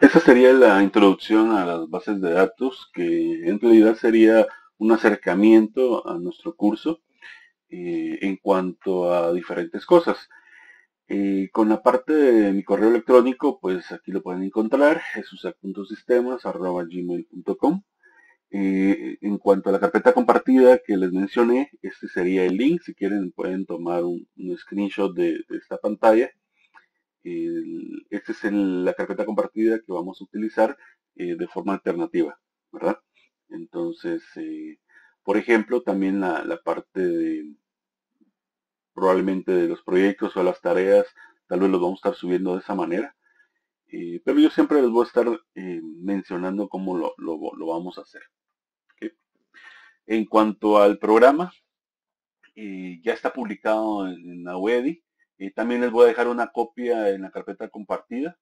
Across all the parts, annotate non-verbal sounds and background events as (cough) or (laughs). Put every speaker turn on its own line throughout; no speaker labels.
Esa sería la introducción a las bases de datos, que en realidad sería un acercamiento a nuestro curso eh, en cuanto a diferentes cosas. Eh, con la parte de mi correo electrónico, pues aquí lo pueden encontrar, jesusac.sistemas.gmail.com. Eh, en cuanto a la carpeta compartida que les mencioné, este sería el link. Si quieren pueden tomar un, screenshot de, esta pantalla. Esta es la carpeta compartida que vamos a utilizar eh, de forma alternativa, ¿verdad? Entonces, eh, por ejemplo, también la, parte de probablemente de los proyectos o las tareas, tal vez los vamos a estar subiendo de esa manera. pero yo siempre les voy a estar mencionando cómo lo vamos a hacer. En cuanto al programa, eh, ya está publicado en, la WEDI. Eh, también les voy a dejar una copia en la carpeta compartida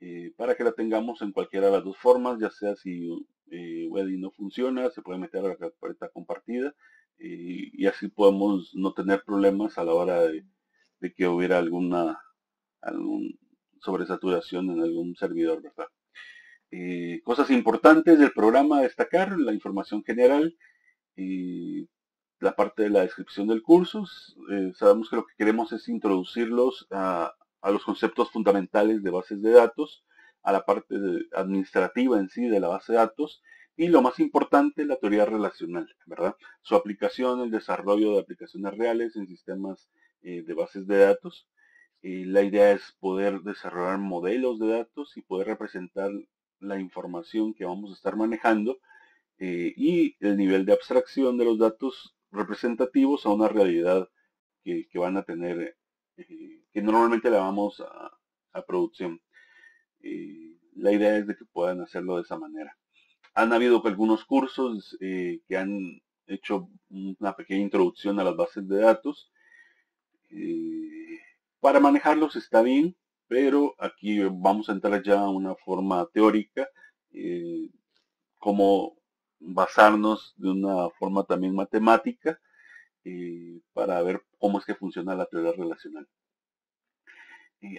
eh, para que la tengamos en cualquiera de las dos formas, ya sea si WEDI no funciona, se puede meter a la carpeta compartida y así podemos no tener problemas a la hora de, que hubiera alguna algún sobresaturación en algún servidor, ¿verdad? cosas importantes del programa a destacar, la información general, la parte de la descripción del curso. Eh, sabemos que lo que queremos es introducirlos a, los conceptos fundamentales de bases de datos, a la parte administrativa en sí de la base de datos y lo más importante, la teoría relacional, ¿verdad? Su aplicación, el desarrollo de aplicaciones reales en sistemas eh, de bases de datos. la idea es poder desarrollar modelos de datos y poder representar la información que vamos a estar manejando eh, y el nivel de abstracción de los datos representativos a una realidad que, van a tener, eh, que normalmente la vamos a, producción. Eh, la idea es de que puedan hacerlo de esa manera. Han habido algunos cursos que han hecho una pequeña introducción a las bases de datos. para manejarlos está bien, pero aquí vamos a entrar ya a una forma teórica, como basarnos de una forma también matemática eh, para ver cómo es que funciona la teoría relacional.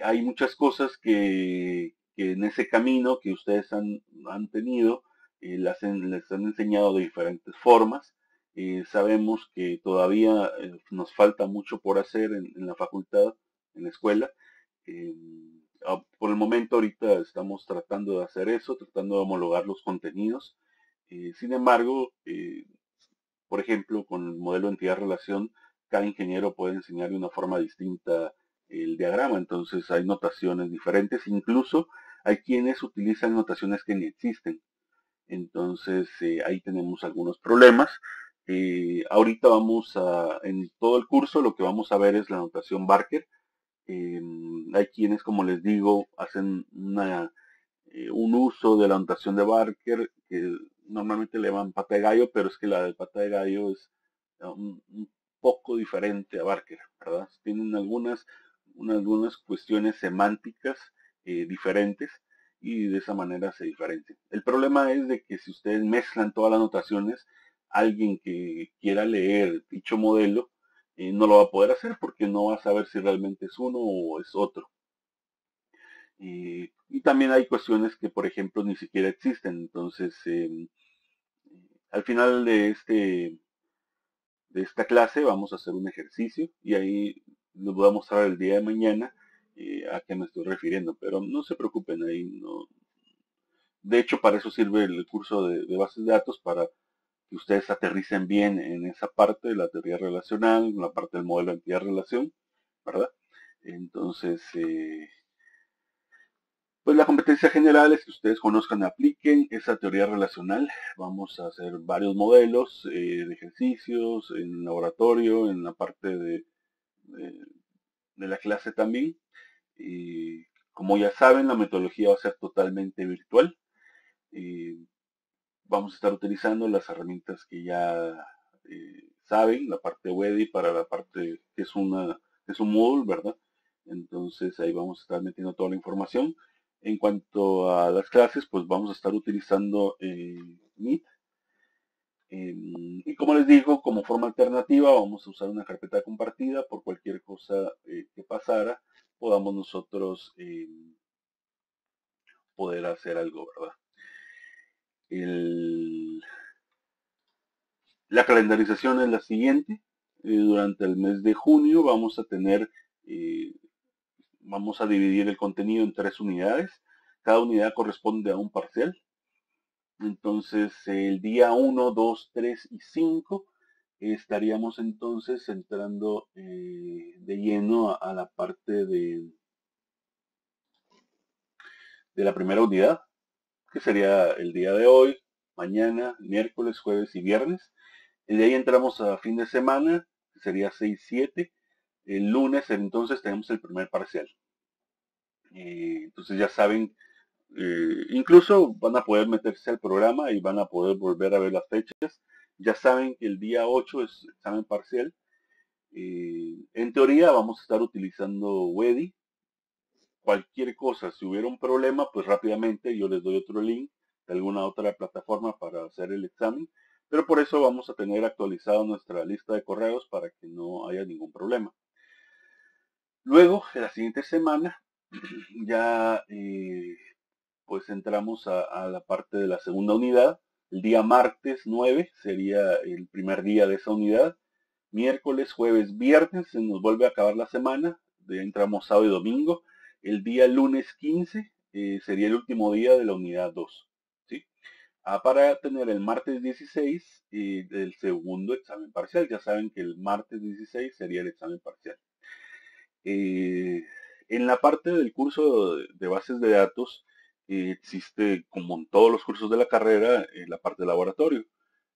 hay muchas cosas que, en ese camino que ustedes han, tenido eh, les han enseñado de diferentes formas. Eh, sabemos que todavía nos falta mucho por hacer en, en la facultad, en la escuela. Ah, por el momento ahorita estamos tratando de hacer eso, tratando de homologar los contenidos eh, sin embargo, eh, por ejemplo, con el modelo entidad-relación, cada ingeniero puede enseñar de una forma distinta el diagrama, entonces hay notaciones diferentes, incluso hay quienes utilizan notaciones que ni existen. Entonces eh, ahí tenemos algunos problemas. ahorita vamos a, en todo el curso lo que vamos a ver es la notación Barker. hay quienes, como les digo, hacen un uso de la notación de Barker que normalmente le llaman pata de gallo, pero es que la del pata de gallo es eh, un, poco diferente a Barker, ¿verdad? Tienen algunas, algunas cuestiones semánticas eh, diferentes y de esa manera se diferencian. El problema es de que si ustedes mezclan todas las notaciones, alguien que quiera leer dicho modelo eh, no lo va a poder hacer porque no va a saber si realmente es uno o es otro. Y también hay cuestiones que, por ejemplo, ni siquiera existen. Entonces, em, al final de, este, de esta clase vamos a hacer un ejercicio y ahí les voy a mostrar el día de mañana eh, a qué me estoy refiriendo, pero no se preocupen ahí. No. De hecho, para eso sirve el curso de, bases de datos, para que ustedes aterricen bien en esa parte de la teoría relacional, la parte del modelo de entidad-relación, ¿verdad? Entonces, eh, pues la competencia general es que ustedes conozcan apliquen esa teoría relacional. Vamos a hacer varios modelos eh, de ejercicios en laboratorio, en la parte de, de, la clase también. Y como ya saben, la metodología va a ser totalmente virtual. Vamos a estar utilizando las herramientas que ya eh, saben, la parte WEDI para la parte que es, una, es un Moodle, ¿verdad? Entonces ahí vamos a estar metiendo toda la información. En cuanto a las clases, pues vamos a estar utilizando eh, Meet. Em, y como les digo, como forma alternativa vamos a usar una carpeta compartida por cualquier cosa eh, que pasara, podamos nosotros em, poder hacer algo, ¿verdad? La calendarización es la siguiente. Eh, durante el mes de junio vamos a tener, eh, vamos a dividir el contenido en tres unidades. Cada unidad corresponde a un parcial. Entonces, el día 1, 2, 3 y 5 estaríamos entonces entrando eh, de lleno a, la parte de, de la primera unidad, que sería el día de hoy, mañana, miércoles, jueves y viernes. Y de ahí entramos a fin de semana, que sería 6-7. El lunes entonces tenemos el primer parcial. Entonces ya saben, eh, incluso van a poder meterse al programa y van a poder volver a ver las fechas ya saben que el día 8 es examen parcial. Eh, en teoría vamos a estar utilizando WEDI. Cualquier cosa, si hubiera un problema, pues rápidamente yo les doy otro link de alguna otra plataforma para hacer el examen. Pero por eso vamos a tener actualizado nuestra lista de correos para que no haya ningún problema. Luego, en la siguiente semana, (clears throat) ya eh, pues entramos a la parte de la segunda unidad, el día martes 9 sería el primer día de esa unidad. Miércoles, jueves, viernes se nos vuelve a acabar la semana. Entramos sábado y domingo. El día lunes 15 eh, sería el último día de la unidad 2. ¿sí? Ah, para tener el martes 16 eh, el segundo examen parcial. Ya saben que el martes 16 sería el examen parcial. Eh, en la parte del curso de bases de datos, existe, como en todos los cursos de la carrera, en la parte de laboratorio.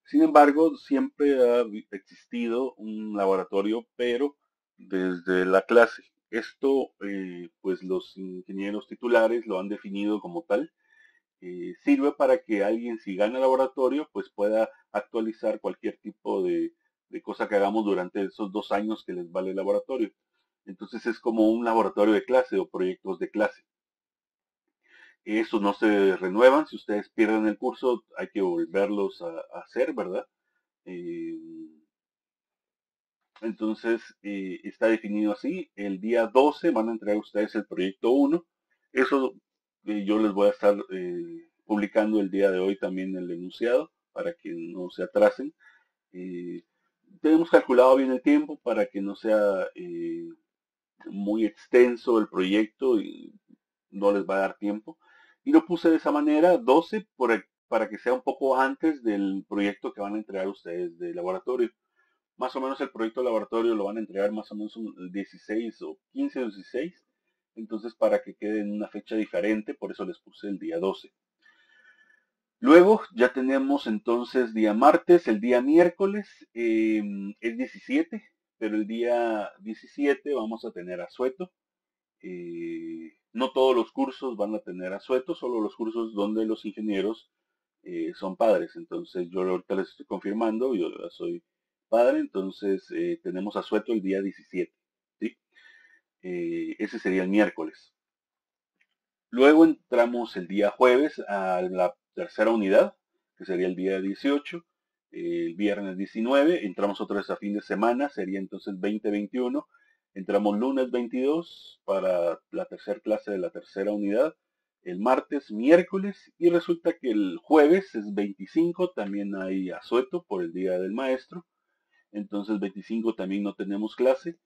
Sin embargo, siempre ha existido un laboratorio, pero desde la clase. Esto, eh, pues los ingenieros titulares lo han definido como tal. Eh, sirve para que alguien, si gana laboratorio, pues pueda actualizar cualquier tipo de, de cosa que hagamos durante esos dos años que les vale el laboratorio. Entonces es como un laboratorio de clase o proyectos de clase. Esos no se renuevan. Si ustedes pierden el curso, hay que volverlos a, hacer, ¿verdad? Eh, entonces, eh, está definido así. El día 12 van a entregar ustedes el proyecto 1. Eso eh, yo les voy a estar publicando el día de hoy también el enunciado para que no se atrasen. tenemos calculado bien el tiempo para que no sea muy extenso el proyecto y no les va a dar tiempo. Y lo puse de esa manera, 12, para que sea un poco antes del proyecto que van a entregar ustedes de laboratorio. Más o menos el proyecto de laboratorio lo van a entregar más o menos el 16 o 15 o 16. Entonces para que quede en una fecha diferente, por eso les puse el día 12. Luego ya tenemos entonces día martes, el día miércoles em, es 17, pero el día 17 vamos a tener asueto. Eh, no todos los cursos van a tener asueto, solo los cursos donde los ingenieros eh, son padres. Entonces yo ahorita les estoy confirmando, yo soy padre, entonces eh, tenemos asueto el día 17. ese sería el miércoles. Luego entramos el día jueves a la tercera unidad, que sería el día 18. El viernes 19, entramos otra vez a fin de semana, sería entonces 2021 Entramos lunes 22 para la tercera clase de la tercera unidad, el martes, miércoles y resulta que el jueves es 25, también hay asueto por el día del maestro. Entonces 25 también no tenemos clase.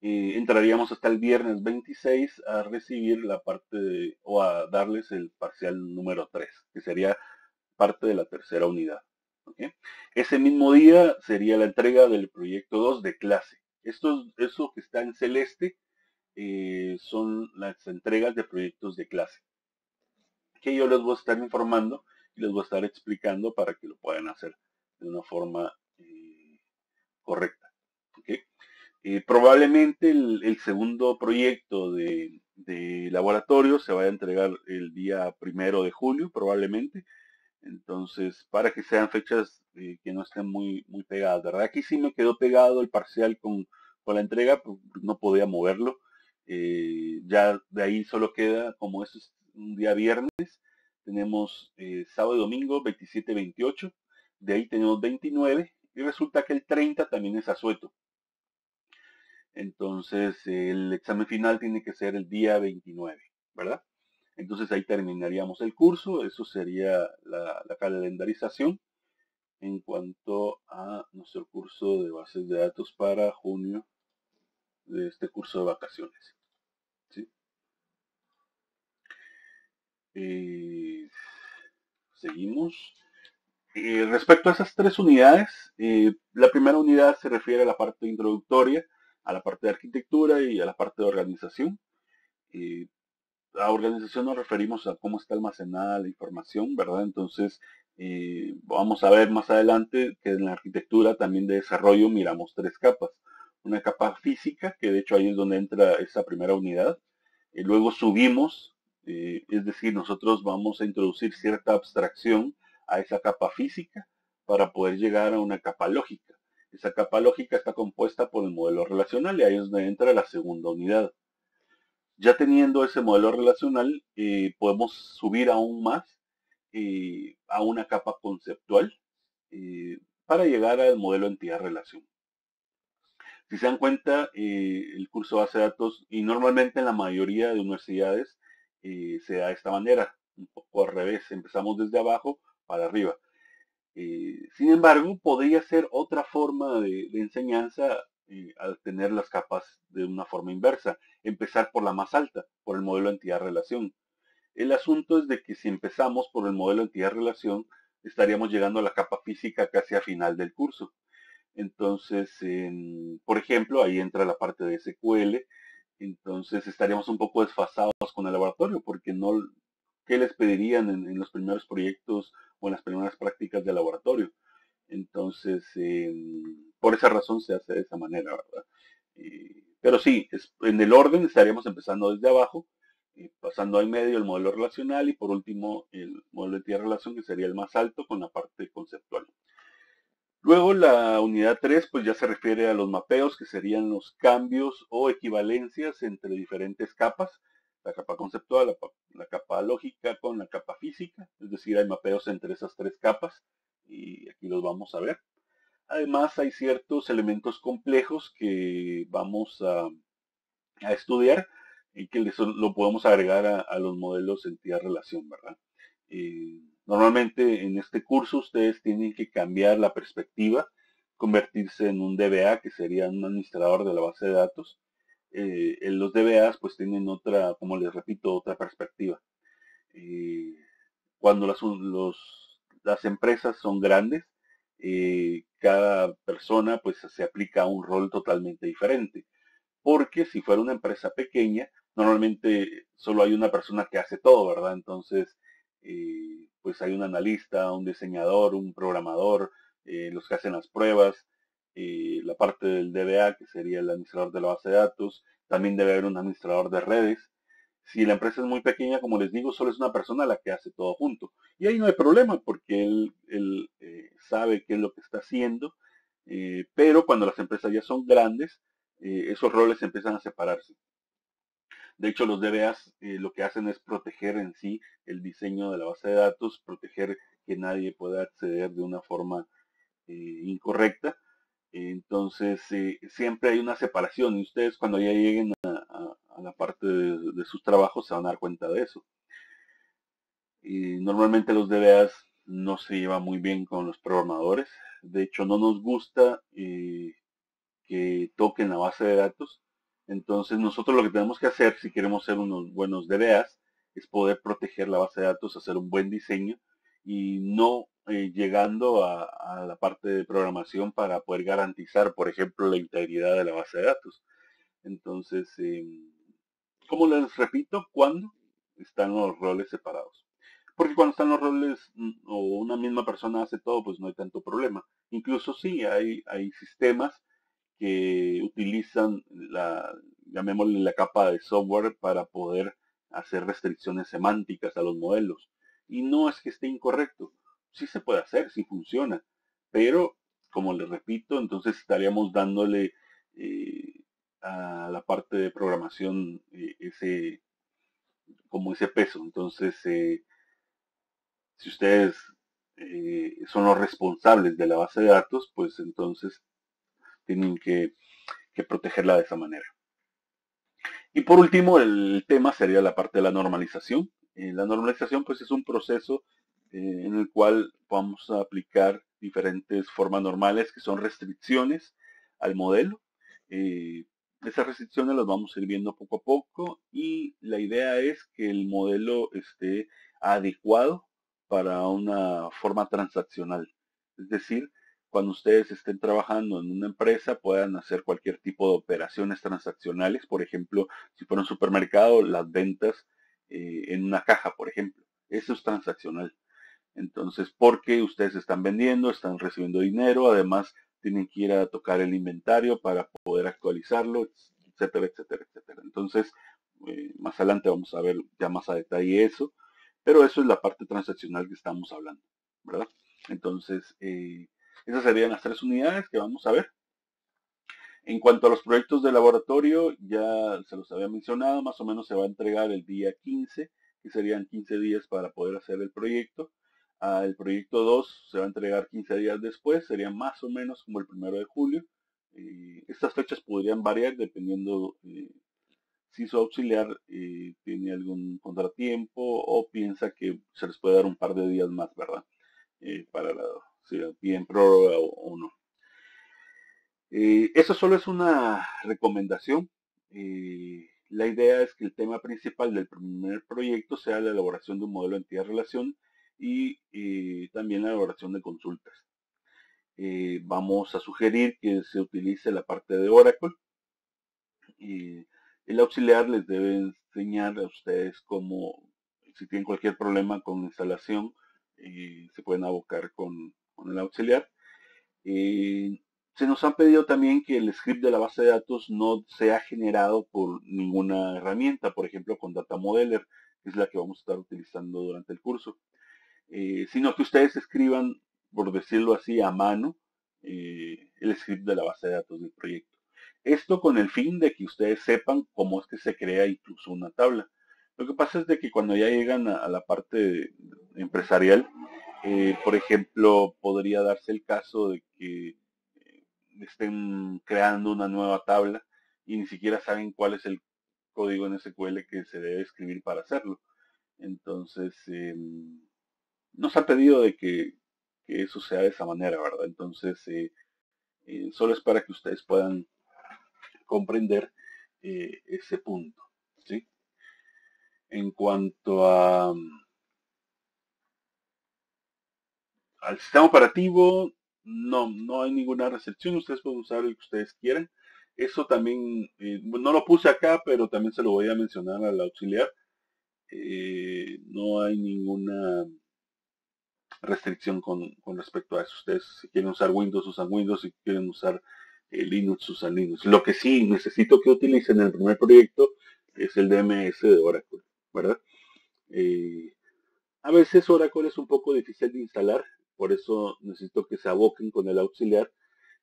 Eh, entraríamos hasta el viernes 26 a recibir la parte o a darles el parcial número 3, que sería parte de la tercera unidad. Ese mismo día sería la entrega del proyecto 2 de clase. Esto, eso que está en celeste eh, son las entregas de proyectos de clase que yo les voy a estar informando y les voy a estar explicando para que lo puedan hacer de una forma eh, correcta. Eh, probablemente el, segundo proyecto de, de, laboratorio se vaya a entregar el día primero de julio, probablemente. Entonces, para que sean fechas eh, que no estén muy, muy pegadas, ¿verdad? Aquí sí me quedó pegado el parcial con, la entrega, pues, no podía moverlo. Eh, ya de ahí solo queda, como es un día viernes, tenemos eh, sábado y domingo 27-28, de ahí tenemos 29 y resulta que el 30 también es asueto. Entonces el examen final tiene que ser el día 29, ¿verdad? Entonces ahí terminaríamos el curso, eso sería la, calendarización en cuanto a nuestro curso de bases de datos para junio de este curso de vacaciones. Eh, seguimos. Eh, respecto a esas tres unidades, eh, la primera unidad se refiere a la parte introductoria, a la parte de arquitectura y a la parte de organización a organización nos referimos a cómo está almacenada la información, ¿verdad? Entonces, eh, vamos a ver más adelante que en la arquitectura también de desarrollo miramos tres capas. Una capa física, que de hecho ahí es donde entra esa primera unidad. Y luego subimos, eh, es decir, nosotros vamos a introducir cierta abstracción a esa capa física para poder llegar a una capa lógica. Esa capa lógica está compuesta por el modelo relacional y ahí es donde entra la segunda unidad. Ya teniendo ese modelo relacional, eh, podemos subir aún más eh, a una capa conceptual eh, para llegar al modelo entidad-relación. Si se dan cuenta, el curso base de datos, y normalmente en la mayoría de universidades se da de esta manera, un poco al revés, empezamos desde abajo para arriba. sin embargo, podría ser otra forma de enseñanza al tener las capas de una forma inversa, empezar por la más alta, por el modelo entidad-relación. El asunto es de que si empezamos por el modelo entidad-relación, estaríamos llegando a la capa física casi a final del curso. Entonces, por ejemplo, ahí entra la parte de SQL, entonces estaríamos un poco desfasados con el laboratorio, porque no, ¿qué les pedirían en, los primeros proyectos o en las primeras prácticas de laboratorio? Entonces, por esa razón se hace de esa manera, ¿verdad? pero sí, en el orden estaríamos empezando desde abajo, pasando en medio el modelo relacional y por último el modelo de tierra-relación que sería el más alto con la parte conceptual. Luego la unidad 3 pues ya se refiere a los mapeos que serían los cambios o equivalencias entre diferentes capas, la capa conceptual, la, la, capa lógica con la capa física, es decir, hay mapeos entre esas tres capas y aquí los vamos a ver. Además, hay ciertos elementos complejos que vamos a, estudiar y que lo podemos agregar a, los modelos entidad-relación, ¿verdad? Eh, normalmente en este curso ustedes tienen que cambiar la perspectiva, convertirse en un DBA, que sería un administrador de la base de datos. Eh, los DBAs pues tienen otra, como les repito, otra perspectiva. Eh, cuando las empresas son grandes, eh, cada persona pues se aplica a un rol totalmente diferente. Porque si fuera una empresa pequeña, normalmente solo hay una persona que hace todo, ¿verdad? Entonces, eh, pues hay un analista, un diseñador, un programador, eh, los que hacen las pruebas, la parte del DBA, que sería el administrador de la base de datos, también debe haber un administrador de redes, si la empresa es muy pequeña, como les digo, solo es una persona la que hace todo junto. Y ahí no hay problema porque él, eh, sabe qué es lo que está haciendo. Eh, pero cuando las empresas ya son grandes, eh, esos roles empiezan a separarse. De hecho, los DBAs lo que hacen es proteger en sí el diseño de la base de datos, proteger que nadie pueda acceder de una forma incorrecta. Entonces, siempre hay una separación y ustedes cuando ya lleguen a, a la parte de, sus trabajos se van a dar cuenta de eso. Y normalmente los DBAs no se llevan muy bien con los programadores. De hecho, no nos gusta eh, que toquen la base de datos. Entonces, nosotros lo que tenemos que hacer si queremos ser unos buenos DBAs es poder proteger la base de datos, hacer un buen diseño y no eh, llegando a, la parte de programación para poder garantizar, por ejemplo, la integridad de la base de datos. Entonces, em, como les repito, cuando están los roles separados. Porque cuando están los roles mm, o una misma persona hace todo, pues no hay tanto problema. Incluso sí, hay, hay sistemas que utilizan la, llamémosle la capa de software para poder hacer restricciones semánticas a los modelos. Y no es que esté incorrecto. Sí se puede hacer, sí funciona. Pero, como les repito, entonces estaríamos dándole eh, a la parte de programación eh, ese como ese peso. Entonces, eh, si ustedes eh, son los responsables de la base de datos, pues entonces tienen que, protegerla de esa manera. Y por último, el tema sería la parte de la normalización. La normalización pues es un proceso en el cual vamos a aplicar diferentes formas normales que son restricciones al modelo. Esas restricciones las vamos a ir viendo poco a poco y la idea es que el modelo esté adecuado para una forma transaccional. Es decir, cuando ustedes estén trabajando en una empresa puedan hacer cualquier tipo de operaciones transaccionales. Por ejemplo, si fuera un supermercado, las ventas eh, en una caja, por ejemplo. Eso es transaccional. Entonces, porque ustedes están vendiendo, están recibiendo dinero, además tienen que ir a tocar el inventario para poder actualizarlo, etcétera, etcétera, etcétera. Entonces, eh, más adelante vamos a ver ya más a detalle eso, pero eso es la parte transaccional que estamos hablando, ¿verdad? Entonces, eh, esas serían las tres unidades que vamos a ver. En cuanto a los proyectos de laboratorio, ya se los había mencionado, más o menos se va a entregar el día 15, que serían 15 días para poder hacer el proyecto. El proyecto 2 se va a entregar 15 días después, sería más o menos como el primero de julio. estas fechas podrían variar dependiendo eh, si su auxiliar eh, tiene algún contratiempo o piensa que se les puede dar un par de días más, ¿verdad? Eh, para la, si bien prórroga o, no. eso solo es una recomendación. la idea es que el tema principal del primer proyecto sea la elaboración de un modelo de entidad-relación y eh, también la elaboración de consultas. Eh, vamos a sugerir que se utilice la parte de Oracle. el auxiliar les debe enseñar a ustedes cómo, si tienen cualquier problema con instalación, eh, se pueden abocar con, el auxiliar. se nos han pedido también que el script de la base de datos no sea generado por ninguna herramienta, por ejemplo con Data Modeler, que es la que vamos a estar utilizando durante el curso. Eh, sino que ustedes escriban, por decirlo así, a mano eh, el script de la base de datos del proyecto. Esto con el fin de que ustedes sepan cómo es que se crea incluso una tabla. Lo que pasa es de que cuando ya llegan a, la parte empresarial, eh, por ejemplo, podría darse el caso de que estén creando una nueva tabla y ni siquiera saben cuál es el código en SQL que se debe escribir para hacerlo. Entonces, em, nos ha pedido de que, eso sea de esa manera, ¿verdad? Entonces, eh, eh, solo es para que ustedes puedan comprender eh, ese punto, ¿sí? En cuanto a al sistema operativo, no, no hay ninguna recepción, ustedes pueden usar el que ustedes quieran. Eso también, no lo puse acá, pero también se lo voy a mencionar al auxiliar. no hay ninguna restricción con, respecto a eso. Ustedes si quieren usar Windows, usan Windows, si quieren usar eh, Linux, usan Linux. Lo que sí necesito que utilicen en el primer proyecto es el DMS de Oracle, ¿verdad? Eh, a veces Oracle es un poco difícil de instalar, por eso necesito que se aboquen con el auxiliar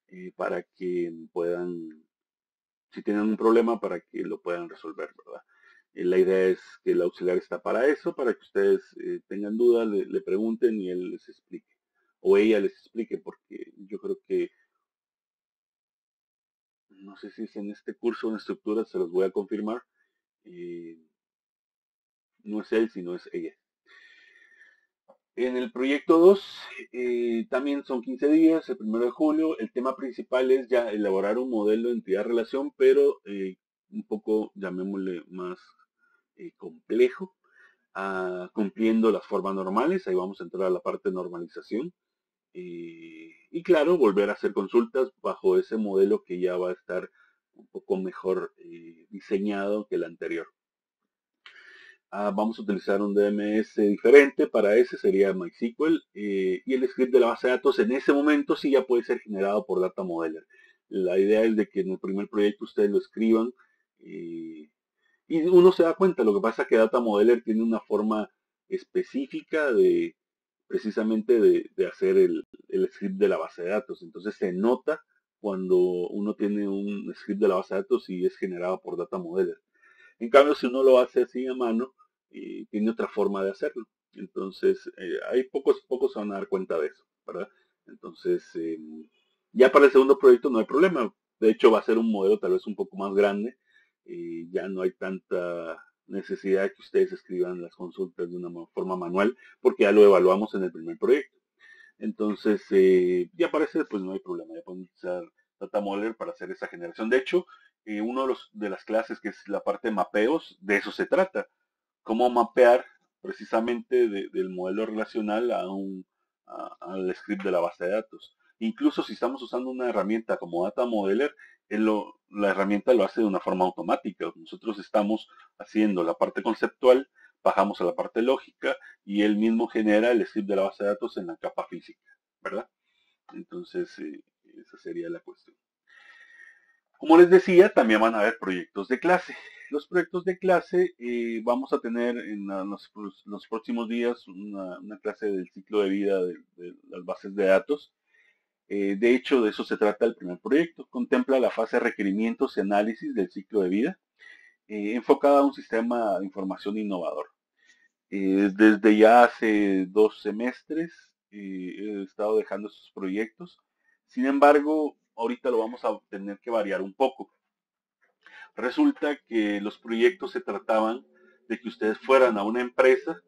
eh, para que puedan, si tienen un problema, para que lo puedan resolver, ¿verdad? Eh, la idea es que el auxiliar está para eso, para que ustedes eh, tengan dudas, le, pregunten y él les explique. O ella les explique, porque yo creo que, no sé si es en este curso en estructura, se los voy a confirmar. Eh, no es él, sino es ella. En el proyecto 2 también son 15 días, el primero de julio. El tema principal es ya elaborar un modelo de entidad-relación, pero un poco, llamémosle más eh, complejo, ah, cumpliendo las formas normales. Ahí vamos a entrar a la parte de normalización. Eh, y claro, volver a hacer consultas bajo ese modelo que ya va a estar un poco mejor eh, diseñado que el anterior. Ah, vamos a utilizar un DMS diferente, para ese sería MySQL y el script de la base de datos en ese momento sí ya puede ser generado por Data Modeler. La idea es de que en el primer proyecto ustedes lo escriban y uno se da cuenta, lo que pasa es que Data Modeler tiene una forma específica de precisamente de, hacer el, script de la base de datos. Entonces se nota cuando uno tiene un script de la base de datos y es generado por Data Modeler. En cambio, si uno lo hace así a mano, eh, tiene otra forma de hacerlo. Entonces, eh, hay pocos, pocos se van a dar cuenta de eso. Entonces, em, ya para el segundo proyecto no hay problema. De hecho, va a ser un modelo tal vez un poco más grande eh, ya no hay tanta necesidad de que ustedes escriban las consultas de una forma manual, porque ya lo evaluamos en el primer proyecto. Entonces, eh, ya parece, pues no hay problema, ya pueden usar Data Modeler para hacer esa generación. De hecho, eh, uno de, de las clases, que es la parte de mapeos, de eso se trata. Cómo mapear precisamente del modelo relacional a un, al script de la base de datos. Incluso si estamos usando una herramienta como Data Modeler, la herramienta lo hace de una forma automática. Nosotros estamos haciendo la parte conceptual, bajamos a la parte lógica y él mismo genera el script de la base de datos en la capa física, ¿verdad? Entonces, eh, esa sería la cuestión. Como les decía, también van a haber proyectos de clase. Los proyectos de clase eh, vamos a tener en los, próximos días una, clase del ciclo de vida de, las bases de datos. Eh, de hecho, de eso se trata el primer proyecto. Contempla la fase de requerimientos y análisis del ciclo de vida, eh, enfocada a un sistema de información innovador. desde ya hace dos semestres he estado dejando esos proyectos. Sin embargo, ahorita lo vamos a tener que variar un poco. Resulta que los proyectos se trataban de que ustedes fueran a una empresa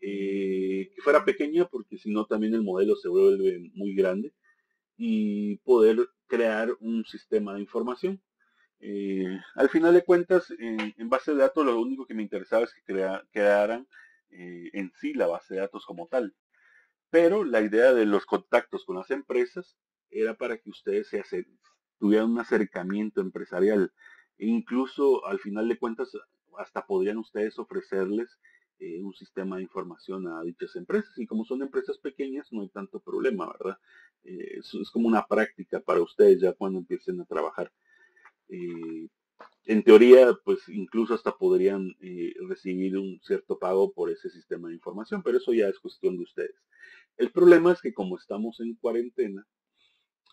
eh, que fuera pequeña, porque si no también el modelo se vuelve muy grande, y poder crear un sistema de información. Eh, al final de cuentas, en, base de datos, lo único que me interesaba es que crearan eh, en sí la base de datos como tal. Pero la idea de los contactos con las empresas era para que ustedes se tuvieran un acercamiento empresarial. E incluso al final de cuentas, hasta podrían ustedes ofrecerles eh, un sistema de información a dichas empresas. Y como son empresas pequeñas, no hay tanto problema, ¿verdad? Eh, es como una práctica para ustedes ya cuando empiecen a trabajar. Eh, en teoría, pues incluso hasta podrían recibir un cierto pago por ese sistema de información, pero eso ya es cuestión de ustedes. El problema es que como estamos en cuarentena,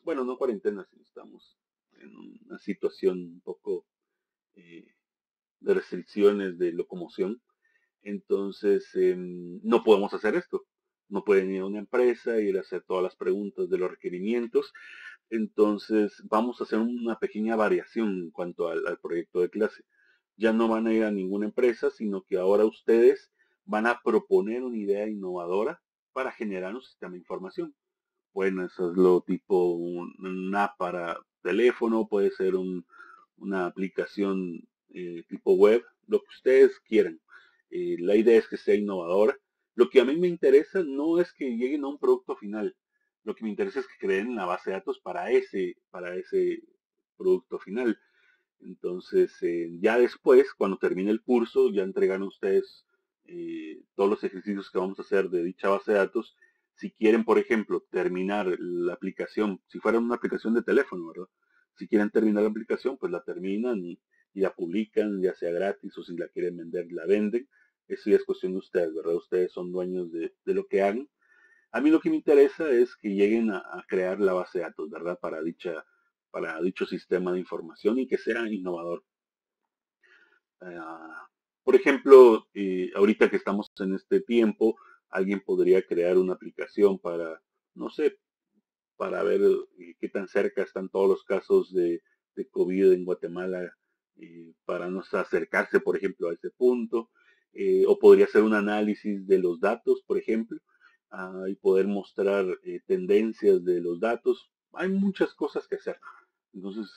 bueno, no cuarentena, sino estamos en una situación un poco de restricciones de locomoción. Entonces, em, no podemos hacer esto. No pueden ir a una empresa, a hacer todas las preguntas de los requerimientos. Entonces, vamos a hacer una pequeña variación en cuanto al, proyecto de clase. Ya no van a ir a ninguna empresa, sino que ahora ustedes van a proponer una idea innovadora para generar un sistema de información. Bueno, eso es lo tipo una app para teléfono, puede ser una aplicación eh, tipo web, lo que ustedes quieran. Eh, la idea es que sea innovadora. Lo que a mí me interesa no es que lleguen a un producto final. Lo que me interesa es que creen una base de datos para ese, para ese producto final. Entonces, eh, ya después, cuando termine el curso, ya entregan ustedes todos los ejercicios que vamos a hacer de dicha base de datos si quieren, por ejemplo, terminar la aplicación, si fuera una aplicación de teléfono, ¿verdad? Si quieren terminar la aplicación, pues la terminan la publican, ya sea gratis o si la quieren vender, la venden. Eso ya es cuestión de ustedes, ¿verdad? Ustedes son dueños de, lo que hagan. A mí lo que me interesa es que lleguen a, crear la base de datos, ¿verdad? Para, dicha, para dicho sistema de información y que sea innovador. Ah, por ejemplo, eh, ahorita que estamos en este tiempo, alguien podría crear una aplicación para, no sé, para ver eh, qué tan cerca están todos los casos de, COVID en Guatemala, eh, para no acercarse, por ejemplo, a ese punto, eh, o podría hacer un análisis de los datos, por ejemplo, ah, y poder mostrar tendencias de los datos. Hay muchas cosas que hacer. Entonces,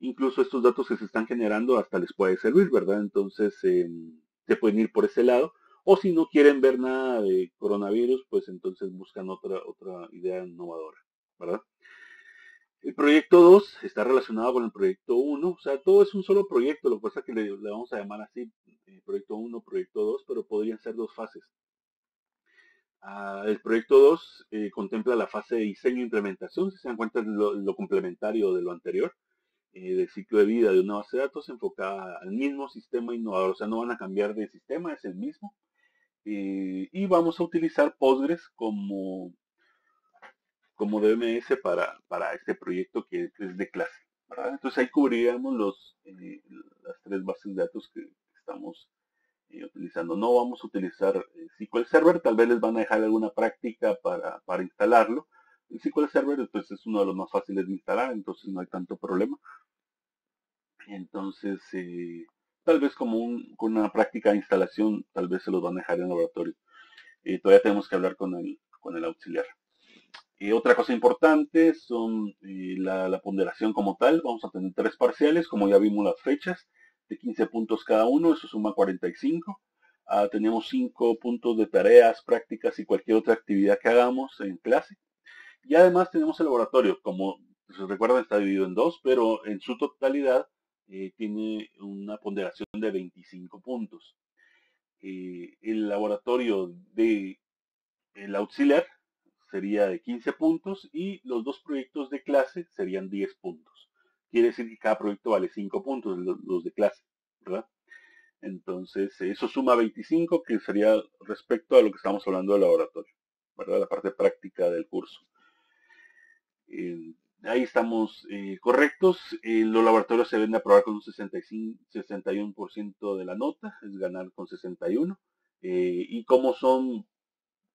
incluso estos datos que se están generando hasta les puede servir, ¿verdad? Entonces, se pueden ir por ese lado o si no quieren ver nada de coronavirus, pues entonces buscan otra, otra idea innovadora, ¿verdad? El proyecto 2 está relacionado con el proyecto 1, o sea, todo es un solo proyecto, lo que pasa es que le, vamos a llamar así, eh, proyecto 1, proyecto 2, pero podrían ser dos fases. Ah, el proyecto 2 eh, contempla la fase de diseño e implementación, si se dan cuenta lo, complementario de lo anterior, eh, del ciclo de vida de una base de datos enfocada al mismo sistema innovador, o sea, no van a cambiar de sistema, es el mismo, y vamos a utilizar Postgres como, como DMS para, para este proyecto que es de clase. Entonces ahí cubriríamos los, eh, las tres bases de datos que estamos eh, utilizando. No vamos a utilizar SQL Server, tal vez les van a dejar alguna práctica para, para instalarlo. El SQL Server pues, es uno de los más fáciles de instalar, entonces no hay tanto problema. Entonces, eh, tal vez como con una práctica de instalación, tal vez se los van a dejar en laboratorio. Eh, todavía tenemos que hablar con el, con el auxiliar. Y otra cosa importante son la, la, ponderación como tal. Vamos a tener tres parciales, como ya vimos las fechas, de 15 puntos cada uno, eso suma 45. Ah, tenemos 5 puntos de tareas, prácticas y cualquier otra actividad que hagamos en clase. Y además tenemos el laboratorio, como se recuerdan está dividido en dos, pero en su totalidad eh, tiene una ponderación de 25 puntos. Eh, el laboratorio de el auxiliar sería de 15 puntos y los dos proyectos de clase serían 10 puntos. Quiere decir que cada proyecto vale 5 puntos, los de clase. Entonces, eso suma 25, que sería respecto a lo que estamos hablando del laboratorio, ¿verdad? La parte práctica del curso. Eh, ahí estamos eh, correctos. Eh, los laboratorios se deben de aprobar con un 65, 61% de la nota, es ganar con 61. y como son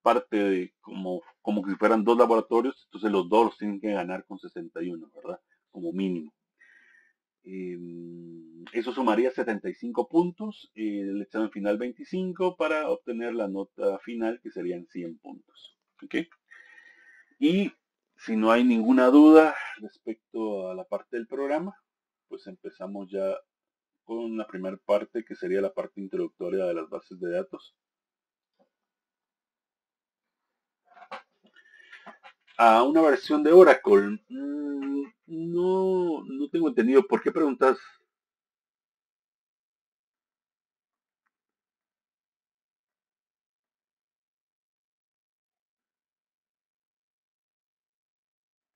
parte de, como, como que fueran dos laboratorios, entonces los dos los tienen que ganar con 61, ¿verdad? Como mínimo. Em, eso sumaría 75 puntos, el examen final 25 para obtener la nota final que serían 100 puntos. ¿ok? Y si no hay ninguna duda respecto a la parte del programa, pues empezamos ya con la primera parte que sería la parte introductoria de las bases de datos. A una versión de Oracle. Mm, no, no tengo entendido. ¿Por qué preguntas?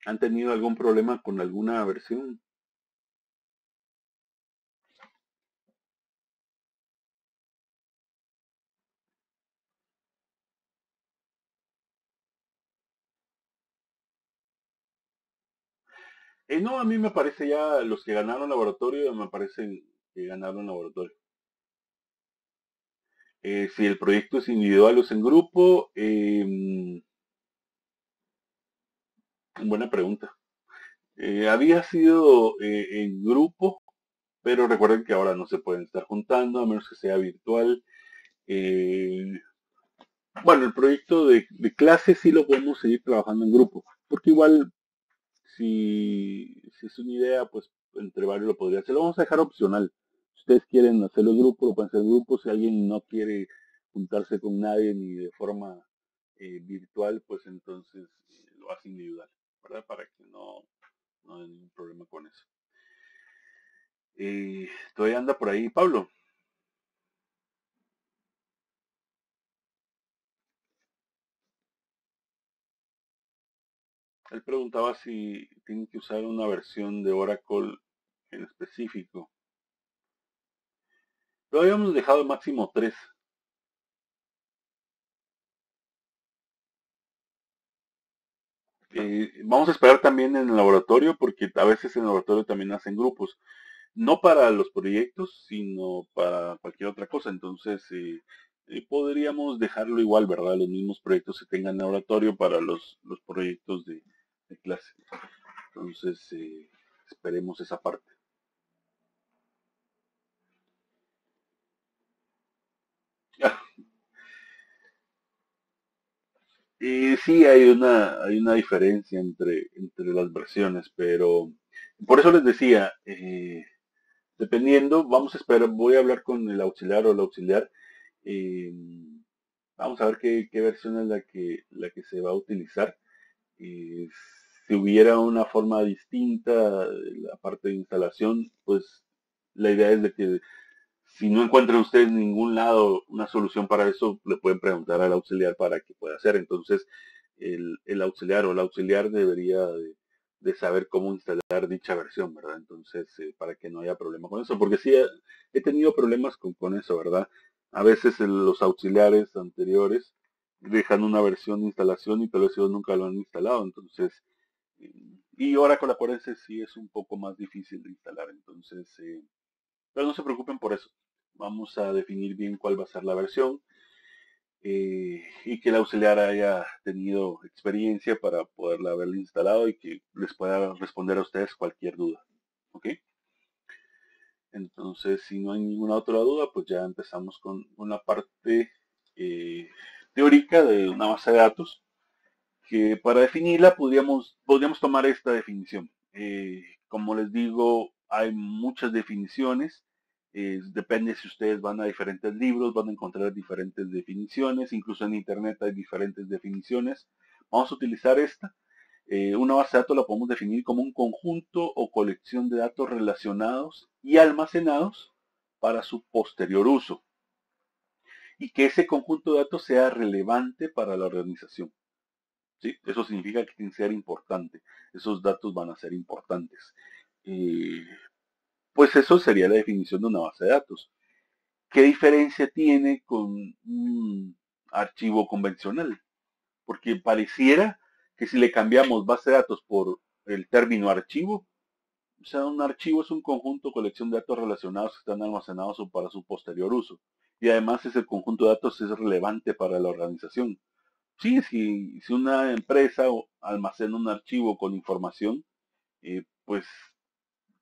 ¿Han tenido algún problema con alguna versión? Eh, no, a mí me parece ya los que ganaron laboratorio, me parecen que ganaron laboratorio. Eh, si el proyecto es individual o es en grupo, em, buena pregunta. Eh, había sido en grupo, pero recuerden que ahora no se pueden estar juntando, a menos que sea virtual. bueno, el proyecto de, de clase sí lo podemos seguir trabajando en grupo, porque igual si, es una idea, pues entre varios lo podría hacer. Lo vamos a dejar opcional. Si ustedes quieren hacerlo en grupo, lo pueden hacer en grupo. Si alguien no quiere juntarse con nadie ni de forma eh, virtual, pues entonces eh, lo hace individual, ¿verdad? Para que no, no haya ningún problema con eso. Eh, todavía anda por ahí Pablo. Él preguntaba si tienen que usar una versión de Oracle en específico. Lo habíamos dejado máximo 3. Eh, vamos a esperar también en el laboratorio porque a veces en el laboratorio también hacen grupos. No para los proyectos, sino para cualquier otra cosa. Entonces, eh, eh, podríamos dejarlo igual, ¿verdad? Los mismos proyectos que tengan en laboratorio para los, los proyectos de, de clase. Entonces, eh, esperemos esa parte. (laughs) Y sí hay una, hay una diferencia entre, entre las versiones, pero por eso les decía, eh, dependiendo, vamos a esperar, voy a hablar con el auxiliar o el auxiliar. Eh, vamos a ver qué, qué, versión es la que, la que se va a utilizar si hubiera una forma distinta, la parte de instalación, pues la idea es de que si no encuentran ustedes en ningún lado una solución para eso, le pueden preguntar al auxiliar para que pueda hacer. Entonces, el, auxiliar o el auxiliar debería de, saber cómo instalar dicha versión, ¿verdad? Entonces, eh, para que no haya problema con eso, porque sí he, tenido problemas con, con, eso, ¿verdad? A veces los auxiliares anteriores dejan una versión de instalación y tal vez ellos nunca lo han instalado, entonces, y Oracle, acuérdense, sí es un poco más difícil de instalar, entonces, eh, pero no se preocupen por eso, vamos a definir bien cuál va a ser la versión, eh, y que el auxiliar haya tenido experiencia para poderla haberla instalado y que les pueda responder a ustedes cualquier duda. ¿Ok? Entonces, si no hay ninguna otra duda, pues ya empezamos con una parte eh, teórica de una base de datos, que para definirla podríamos, podríamos tomar esta definición. Eh, como les digo, hay muchas definiciones, depende si ustedes van a diferentes libros, van a encontrar diferentes definiciones, incluso en internet hay diferentes definiciones. Vamos a utilizar esta. Eh, una base de datos la podemos definir como un conjunto o colección de datos relacionados y almacenados para su posterior uso. Y que ese conjunto de datos sea relevante para la organización. ¿Sí? Eso significa que tiene que ser importante. Esos datos van a ser importantes. Eh, pues eso sería la definición de una base de datos. ¿Qué diferencia tiene con un archivo convencional? Porque pareciera que si le cambiamos base de datos por el término archivo, o sea, un archivo es un conjunto, colección de datos relacionados que están almacenados para su posterior uso. Y además ese conjunto de datos es relevante para la organización. Sí, si, si una empresa almacena un archivo con información, eh, pues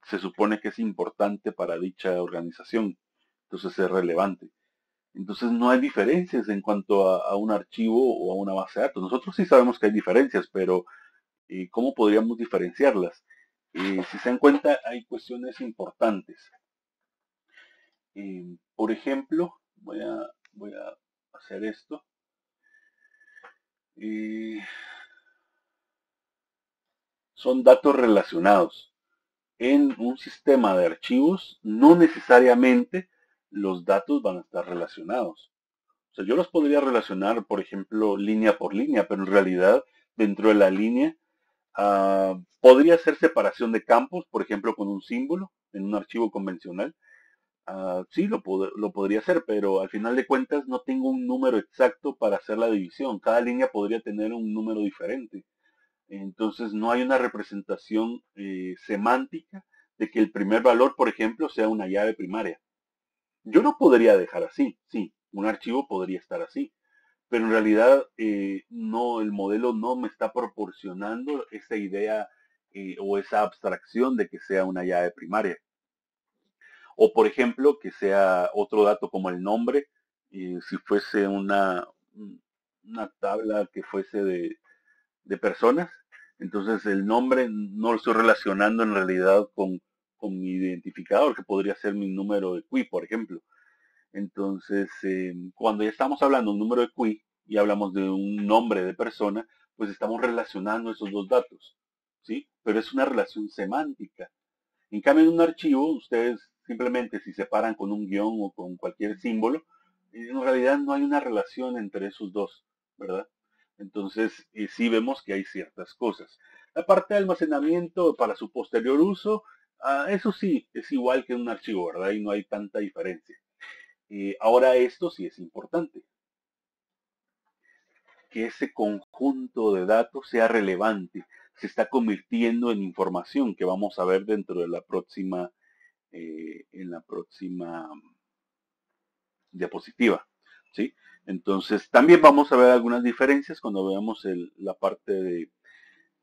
se supone que es importante para dicha organización. Entonces es relevante. Entonces no hay diferencias en cuanto a, un archivo o a una base de datos. Nosotros sí sabemos que hay diferencias, pero eh, ¿cómo podríamos diferenciarlas? Eh, si se dan cuenta, hay cuestiones importantes. Eh, por ejemplo, voy a, voy a hacer esto. son datos relacionados. En un sistema de archivos, no necesariamente los datos van a estar relacionados. O sea, yo los podría relacionar, por ejemplo, línea por línea, pero en realidad dentro de la línea ah, podría ser separación de campos, por ejemplo, con un símbolo en un archivo convencional. Ah, sí, lo, lo podría hacer, pero al final de cuentas no tengo un número exacto para hacer la división. Cada línea podría tener un número diferente. Entonces no hay una representación eh, semántica de que el primer valor, por ejemplo, sea una llave primaria. Yo no podría dejar así, sí, un archivo podría estar así, pero en realidad eh, no, el modelo no me está proporcionando esa idea eh, o esa abstracción de que sea una llave primaria. O por ejemplo, que sea otro dato como el nombre, eh, si fuese una, una tabla que fuese de, de personas, entonces el nombre no lo estoy relacionando en realidad con con mi identificador, que podría ser mi número de QI, por ejemplo. Entonces, em, cuando ya estamos hablando de un número de QI y hablamos de un nombre de persona, pues estamos relacionando esos dos datos, ¿sí? Pero es una relación semántica. En cambio, en un archivo, ustedes simplemente si separan con un guion o con cualquier símbolo, en realidad no hay una relación entre esos dos, ¿verdad? Entonces, sí vemos que hay ciertas cosas. La parte de almacenamiento para su posterior uso, Ah, eso sí, es igual que un archivo, ¿verdad? Y no hay tanta diferencia. Ahora esto sí es importante. Que ese conjunto de datos sea relevante. Se está convirtiendo en información que vamos a ver dentro de la próxima, eh, en la próxima diapositiva. ¿sí? Entonces, también vamos a ver algunas diferencias cuando veamos la parte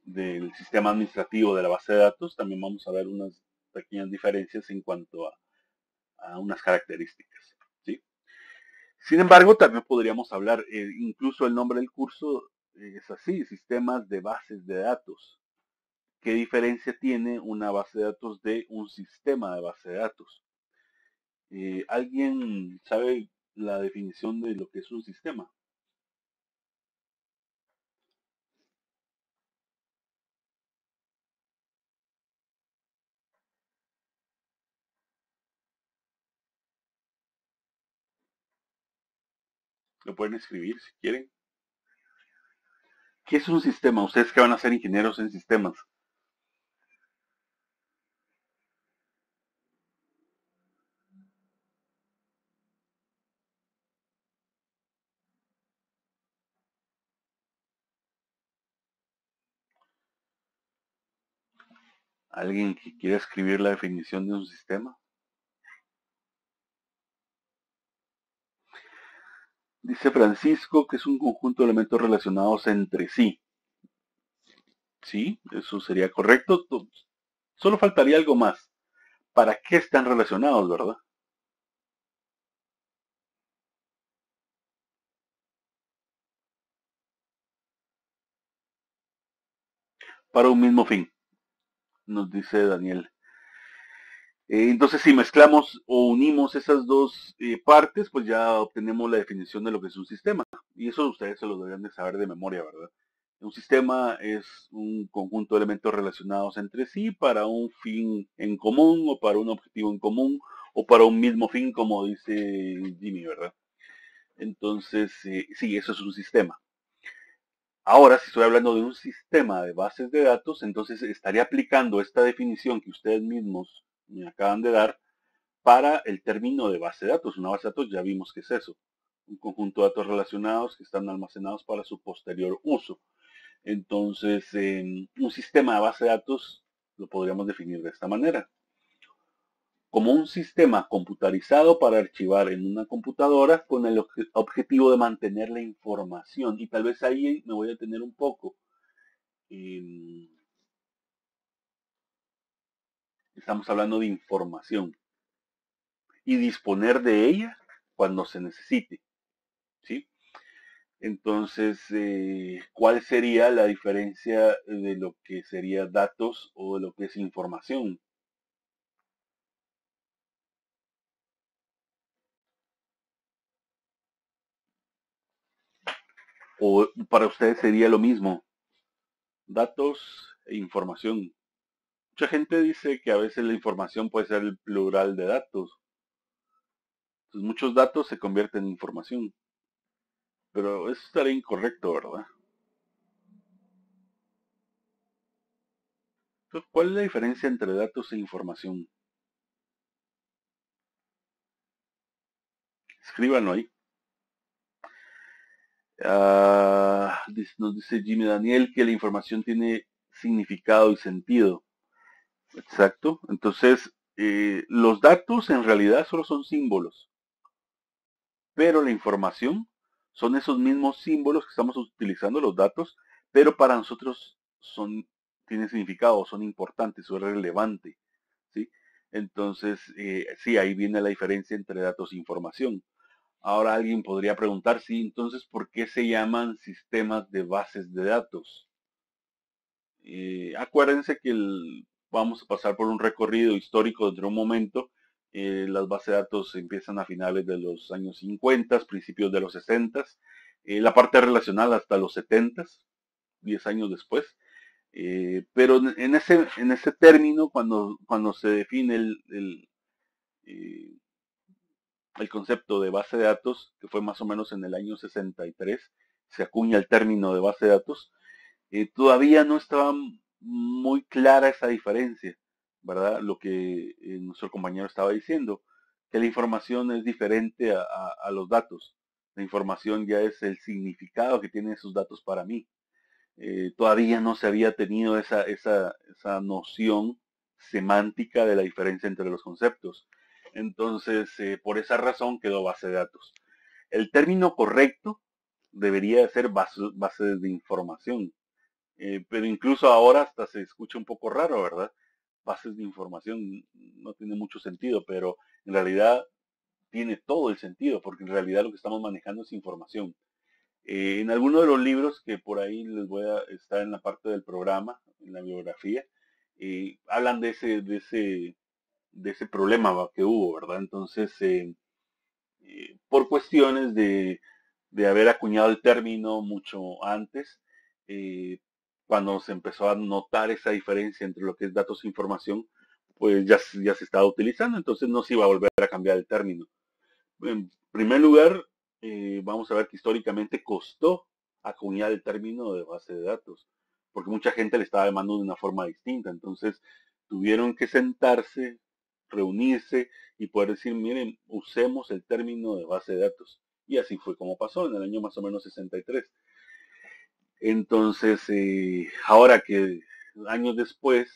del sistema administrativo de la base de datos. También vamos a ver unas pequeñas diferencias en cuanto a, unas características. ¿sí? Sin embargo, también podríamos hablar, eh, incluso el nombre del curso es así, sistemas de bases de datos. ¿Qué diferencia tiene una base de datos de un sistema de base de datos? Eh, ¿Alguien sabe la definición de lo que es un sistema? Lo pueden escribir si quieren. ¿Qué es un sistema? Ustedes que van a ser ingenieros en sistemas. ¿Alguien que quiera escribir la definición de un sistema? Dice Francisco que es un conjunto de elementos relacionados entre sí. Sí, eso sería correcto. Solo faltaría algo más. para qué están relacionados, ¿verdad? Para un mismo fin, nos dice Daniel. Eh, entonces, si mezclamos o unimos esas dos eh, partes, pues ya obtenemos la definición de lo que es un sistema. Y eso ustedes se lo deberían de saber de memoria, ¿verdad? Un sistema es un conjunto de elementos relacionados entre sí para un fin en común o para un objetivo en común o para un mismo fin, como dice Jimmy, ¿verdad? Entonces, eh, sí, eso es un sistema. Ahora, si estoy hablando de un sistema de bases de datos, entonces estaría aplicando esta definición que ustedes mismos me acaban de dar para el término de base de datos. Una base de datos ya vimos que es eso, un conjunto de datos relacionados que están almacenados para su posterior uso. Entonces, un sistema de base de datos lo podríamos definir de esta manera. Como un sistema computarizado para archivar en una computadora con el objetivo de mantener la información. Y tal vez ahí me voy a detener un poco. Estamos hablando de información. Y disponer de ella cuando se necesite. ¿sí? Entonces, eh, ¿cuál sería la diferencia de lo que sería datos o de lo que es información? ¿O para ustedes sería lo mismo? Datos e información. Mucha gente dice que a veces la información puede ser el plural de datos. Entonces, muchos datos se convierten en información. Pero eso estaría incorrecto, ¿verdad? Entonces, ¿cuál es la diferencia entre datos e información? Escríbanlo ahí. Ah, nos dice Jimmy Daniel que la información tiene significado y sentido. Exacto. Entonces, eh, los datos en realidad solo son símbolos. Pero la información son esos mismos símbolos que estamos utilizando, los datos, pero para nosotros son, tienen significado, son importantes, son relevantes. ¿sí? Entonces, eh, sí, ahí viene la diferencia entre datos e información. Ahora alguien podría preguntar, sí, entonces, ¿por qué se llaman sistemas de bases de datos? Eh, acuérdense que vamos a pasar por un recorrido histórico dentro de un momento eh, las bases de datos empiezan a finales de los años 50, principios de los 60, eh, la parte relacional hasta los 70, 10 años después. Eh, pero en ese, en ese término, cuando, cuando se define el, el, el concepto de base de datos, que fue más o menos en el año 63, se acuña el término de base de datos, todavía no estaba muy clara esa diferencia. ¿verdad? Lo que eh, nuestro compañero estaba diciendo, que la información es diferente a, los datos. La información ya es el significado que tienen esos datos para mí. Eh, todavía no se había tenido esa, esa, esa, noción semántica de la diferencia entre los conceptos. Entonces, eh, por esa razón quedó base de datos. El término correcto debería ser base, base de información. pero incluso ahora hasta se escucha un poco raro, ¿verdad? bases de información no tiene mucho sentido, pero en realidad tiene todo el sentido, porque en realidad lo que estamos manejando es información. Eh, en alguno de los libros que por ahí les voy a estar en la parte del programa, en la biografía, eh, hablan de ese, de ese, de ese problema que hubo, ¿verdad? Entonces, eh, por cuestiones de, de, haber acuñado el término mucho antes, cuando se empezó a notar esa diferencia entre lo que es datos e información, pues ya, ya se estaba utilizando, entonces no se iba a volver a cambiar el término. En primer lugar, eh, vamos a ver que históricamente costó acuñar el término de base de datos, porque mucha gente le estaba llamando de una forma distinta, entonces tuvieron que sentarse, reunirse y poder decir, miren, usemos el término de base de datos. Y así fue como pasó en el año más o menos 63. Entonces, eh, ahora que años después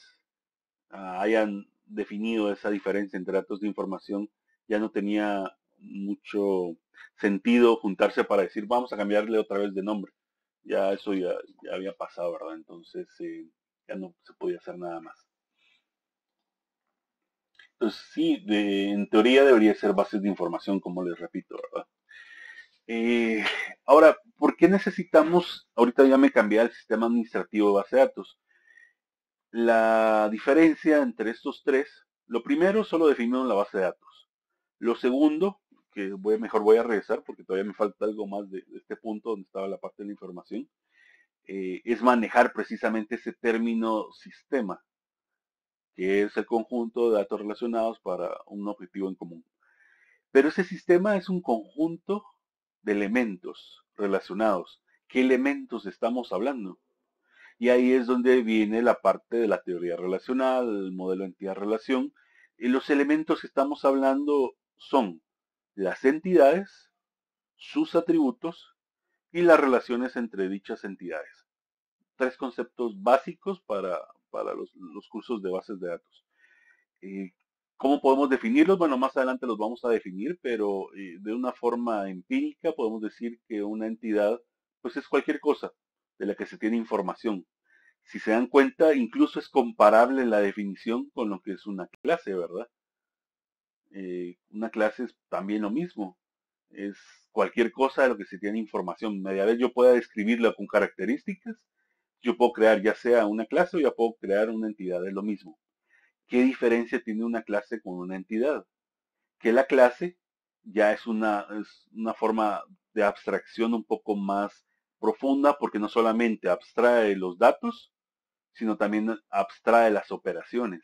ah, hayan definido esa diferencia entre datos de información, ya no tenía mucho sentido juntarse para decir vamos a cambiarle otra vez de nombre. Ya eso ya, había pasado, ¿verdad? Entonces eh, ya no se podía hacer nada más. Sí, en teoría debería ser bases de información, como les repito, ¿verdad? Eh, ahora, ¿por qué necesitamos, ahorita ya me cambié al sistema administrativo de base de datos? La diferencia entre estos tres, lo primero, solo definimos la base de datos. Lo segundo, que voy, mejor voy a regresar porque todavía me falta algo más de, este punto donde estaba la parte de la información, eh, es manejar precisamente ese término sistema, que es el conjunto de datos relacionados para un objetivo en común. Pero ese sistema es un conjunto de elementos relacionados. ¿Qué elementos estamos hablando? Y ahí es donde viene la parte de la teoría relacional, el modelo entidad-relación. Y los elementos que estamos hablando son las entidades, sus atributos y las relaciones entre dichas entidades. Tres conceptos básicos para, los, cursos de bases de datos. Eh, ¿Cómo podemos definirlos? Bueno, más adelante los vamos a definir, pero eh, de una forma empírica podemos decir que una entidad pues es cualquier cosa de la que se tiene información. Si se dan cuenta, incluso es comparable la definición con lo que es una clase, ¿verdad? Eh, una clase es también lo mismo. Es cualquier cosa de lo que se tiene información. Media vez yo pueda describirla con características, yo puedo crear ya sea una clase o ya puedo crear una entidad, es lo mismo. ¿Qué diferencia tiene una clase con una entidad? Que la clase ya es una, es una forma de abstracción un poco más profunda porque no solamente abstrae los datos, sino también abstrae las operaciones.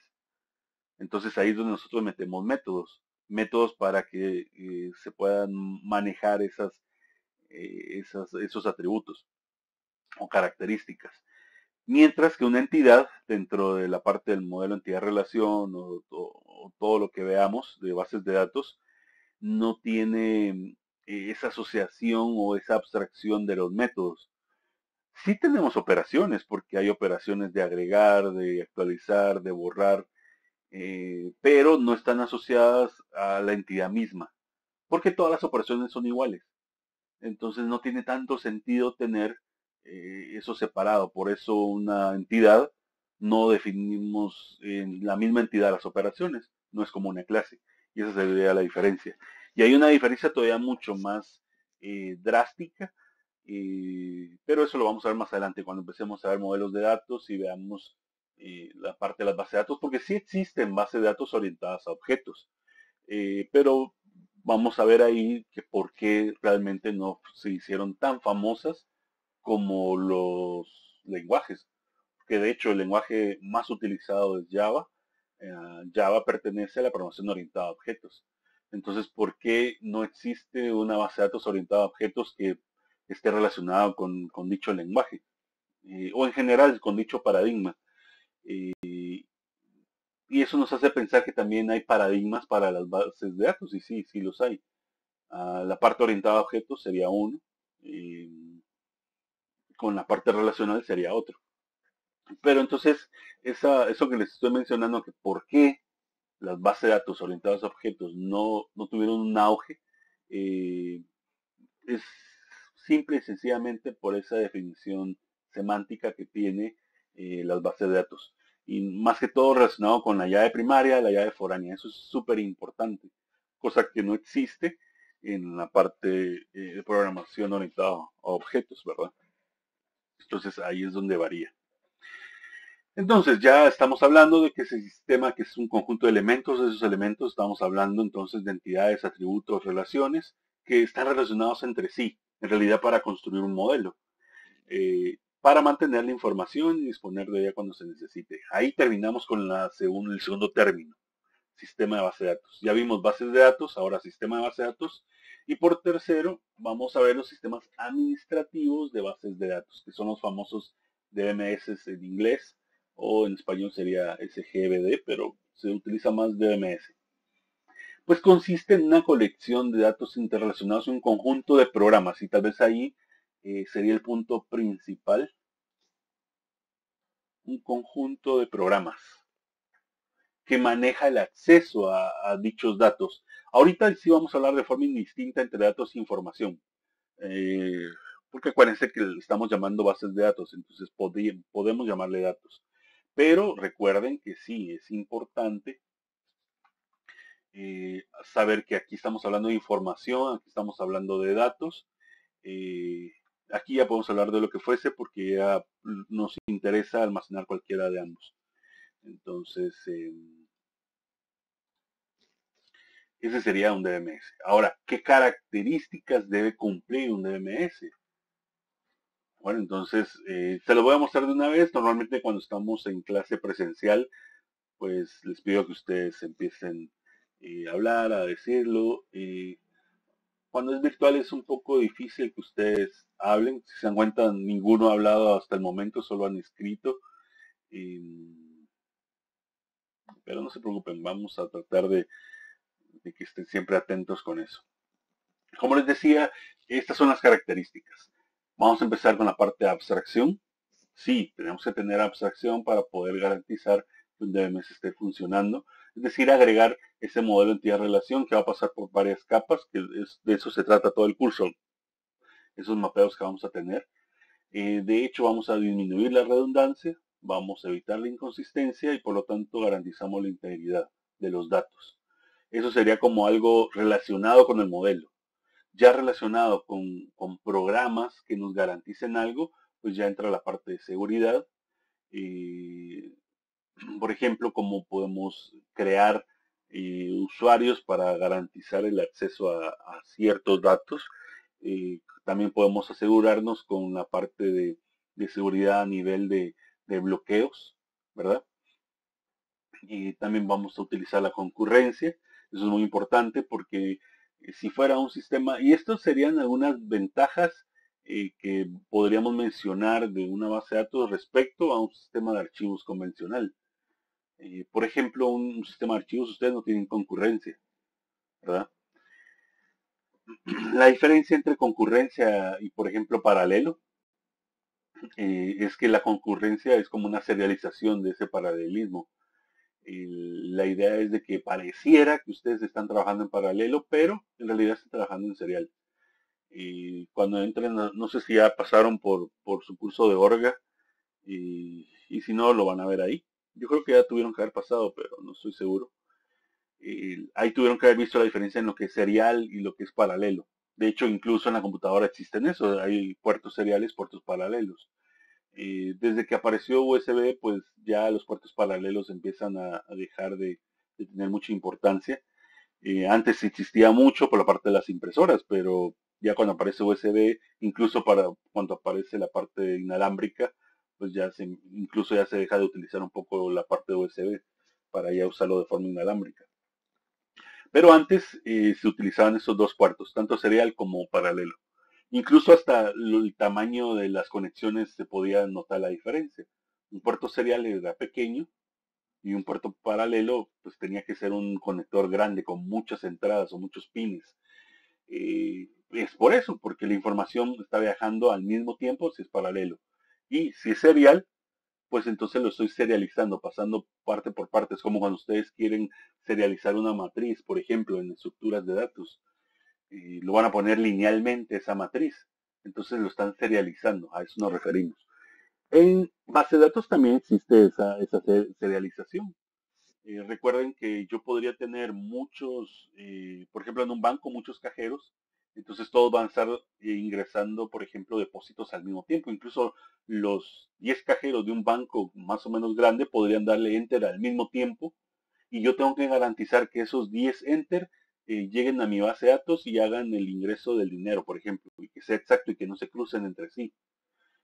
Entonces ahí es donde nosotros metemos métodos, métodos para que eh, se puedan manejar esas, eh, esos atributos o características. Mientras que una entidad, dentro de la parte del modelo entidad-relación o, todo lo que veamos de bases de datos, no tiene eh, esa asociación o esa abstracción de los métodos. Sí tenemos operaciones, porque hay operaciones de agregar, de actualizar, de borrar, eh, pero no están asociadas a la entidad misma, porque todas las operaciones son iguales. Entonces no tiene tanto sentido tener eh, eso separado. Por eso una entidad no definimos en la misma entidad las operaciones, no es como una clase. Y esa sería la diferencia. Y hay una diferencia todavía mucho más eh, drástica, pero eso lo vamos a ver más adelante cuando empecemos a ver modelos de datos y veamos la parte de las bases de datos, porque sí existen bases de datos orientadas a objetos, eh, pero vamos a ver ahí que por qué realmente no se hicieron tan famosas como los lenguajes, que de hecho el lenguaje más utilizado es Java. Eh, Java pertenece a la programación orientada a objetos. Entonces, ¿por qué no existe una base de datos orientada a objetos que esté relacionada con, dicho lenguaje? Eh, o en general con dicho paradigma. y eso nos hace pensar que también hay paradigmas para las bases de datos, y sí, sí los hay. Ah, la parte orientada a objetos sería uno, con la parte relacional sería otro. Pero entonces, eso que les estoy mencionando, que por qué las bases de datos orientadas a objetos no, tuvieron un auge, eh, es simple y sencillamente por esa definición semántica que tiene eh, las bases de datos. Y más que todo relacionado con la llave primaria, la llave foránea. Eso es súper importante, cosa que no existe en la parte eh, de programación orientada a objetos, ¿verdad? Entonces ahí es donde varía. Entonces ya estamos hablando de que ese sistema que es un conjunto de elementos, de esos elementos estamos hablando entonces de entidades, atributos, relaciones que están relacionados entre sí, en realidad para construir un modelo, eh, para mantener la información y disponer de ella cuando se necesite. Ahí terminamos con la el segundo término, sistema de base de datos. Ya vimos bases de datos, ahora sistema de base de datos y por tercero, vamos a ver los sistemas administrativos de bases de datos, que son los famosos DMS en inglés, o en español sería SGBD, pero se utiliza más DMS. Pues consiste en una colección de datos interrelacionados, un conjunto de programas, y tal vez ahí eh, sería el punto principal. Un conjunto de programas que maneja el acceso a dichos datos Ahorita sí vamos a hablar de forma indistinta entre datos e información. Eh, porque acuérdense que estamos llamando bases de datos, entonces podemos llamarle datos. Pero recuerden que sí, es importante eh, saber que aquí estamos hablando de información, aquí estamos hablando de datos. Eh, aquí ya podemos hablar de lo que fuese porque ya nos interesa almacenar cualquiera de ambos. Entonces, em, ese sería un DMS. Ahora, ¿qué características debe cumplir un DMS? Bueno, entonces, eh, se lo voy a mostrar de una vez. Normalmente cuando estamos en clase presencial, pues les pido que ustedes empiecen eh, a hablar, a decirlo. y cuando es virtual es un poco difícil que ustedes hablen. Si se dan cuenta, ninguno ha hablado hasta el momento, solo han escrito. pero no se preocupen, vamos a tratar de que estén siempre atentos con eso. Como les decía, estas son las características. Vamos a empezar con la parte de abstracción. Sí, tenemos que tener abstracción para poder garantizar que un DMS esté funcionando. Es decir, agregar ese modelo entidad-relación que va a pasar por varias capas, que de eso se trata todo el curso. Esos mapeos que vamos a tener. Eh, de hecho, vamos a disminuir la redundancia, vamos a evitar la inconsistencia y por lo tanto garantizamos la integridad de los datos. Eso sería como algo relacionado con el modelo ya relacionado con, programas que nos garanticen algo, pues ya entra la parte de seguridad. y por ejemplo, cómo podemos crear eh, usuarios para garantizar el acceso a, ciertos datos. también podemos asegurarnos con la parte de, seguridad a nivel de, de, bloqueos, ¿verdad? Y también vamos a utilizar la concurrencia. Eso es muy importante porque si fuera un sistema, y estos serían algunas ventajas eh, que podríamos mencionar de una base de datos respecto a un sistema de archivos convencional. Eh, por ejemplo, un, sistema de archivos, ustedes no tienen concurrencia, ¿verdad? La diferencia entre concurrencia y, por ejemplo, paralelo, eh, es que la concurrencia es como una serialización de ese paralelismo la idea es de que pareciera que ustedes están trabajando en paralelo, pero en realidad están trabajando en serial. Y cuando entren, no sé si ya pasaron por, su curso de orga, y, si no, lo van a ver ahí. Yo creo que ya tuvieron que haber pasado, pero no estoy seguro. ahí tuvieron que haber visto la diferencia en lo que es serial y lo que es paralelo. De hecho, incluso en la computadora existen eso, hay puertos seriales, puertos paralelos. Eh, desde que apareció USB, pues ya los puertos paralelos empiezan a, dejar de, tener mucha importancia. Eh, antes existía mucho por la parte de las impresoras, pero ya cuando aparece USB, incluso para cuando aparece la parte inalámbrica, pues ya se, incluso ya se deja de utilizar un poco la parte USB para ya usarlo de forma inalámbrica. Pero antes eh, se utilizaban esos dos puertos, tanto serial como paralelo. Incluso hasta el tamaño de las conexiones se podía notar la diferencia. Un puerto serial era pequeño y un puerto paralelo pues tenía que ser un conector grande con muchas entradas o muchos pines. Eh, es por eso, porque la información está viajando al mismo tiempo si es paralelo. Y si es serial, pues entonces lo estoy serializando, pasando parte por parte. Es como cuando ustedes quieren serializar una matriz, por ejemplo, en estructuras de datos y lo van a poner linealmente esa matriz. Entonces lo están serializando, a eso nos referimos. En base de datos también existe esa, esa serialización. Eh, recuerden que yo podría tener muchos, eh, por ejemplo en un banco, muchos cajeros, entonces todos van a estar eh, ingresando, por ejemplo, depósitos al mismo tiempo. Incluso los 10 cajeros de un banco más o menos grande podrían darle enter al mismo tiempo y yo tengo que garantizar que esos 10 enter lleguen a mi base de datos y hagan el ingreso del dinero, por ejemplo, y que sea exacto y que no se crucen entre sí.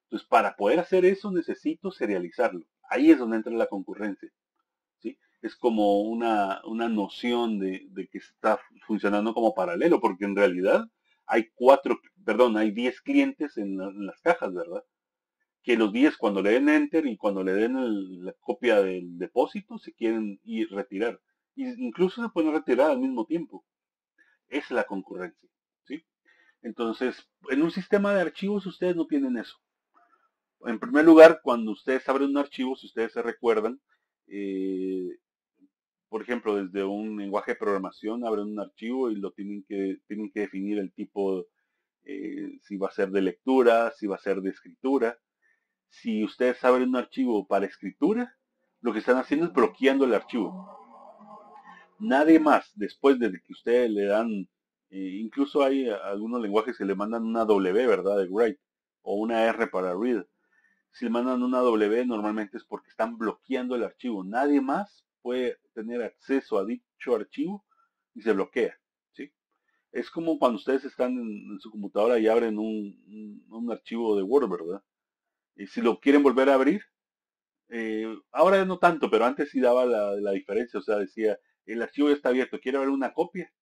Entonces, para poder hacer eso necesito serializarlo. Ahí es donde entra la concurrencia. ¿sí? Es como una, noción de, que está funcionando como paralelo, porque en realidad hay cuatro, perdón, hay diez clientes en, las cajas, ¿verdad? Que los diez cuando le den enter y cuando le den la copia del depósito se quieren ir retirar. Incluso se pueden retirar al mismo tiempo es la concurrencia. ¿sí? Entonces, en un sistema de archivos ustedes no tienen eso. En primer lugar, cuando ustedes abren un archivo, si ustedes se recuerdan, eh, por ejemplo, desde un lenguaje de programación abren un archivo y lo tienen que, tienen que definir el tipo, eh, si va a ser de lectura, si va a ser de escritura. Si ustedes abren un archivo para escritura, lo que están haciendo es bloqueando el archivo. Nadie más, después de que ustedes le dan, eh, incluso hay algunos lenguajes que le mandan una W, ¿verdad? De write, o una R para read. Si le mandan una W, normalmente es porque están bloqueando el archivo. Nadie más puede tener acceso a dicho archivo y se bloquea. ¿sí? Es como cuando ustedes están en, su computadora y abren un, archivo de Word, ¿verdad? Y si lo quieren volver a abrir, eh, ahora no tanto, pero antes sí daba la, diferencia, o sea, decía, el archivo ya está abierto, ¿quiere ver una copia?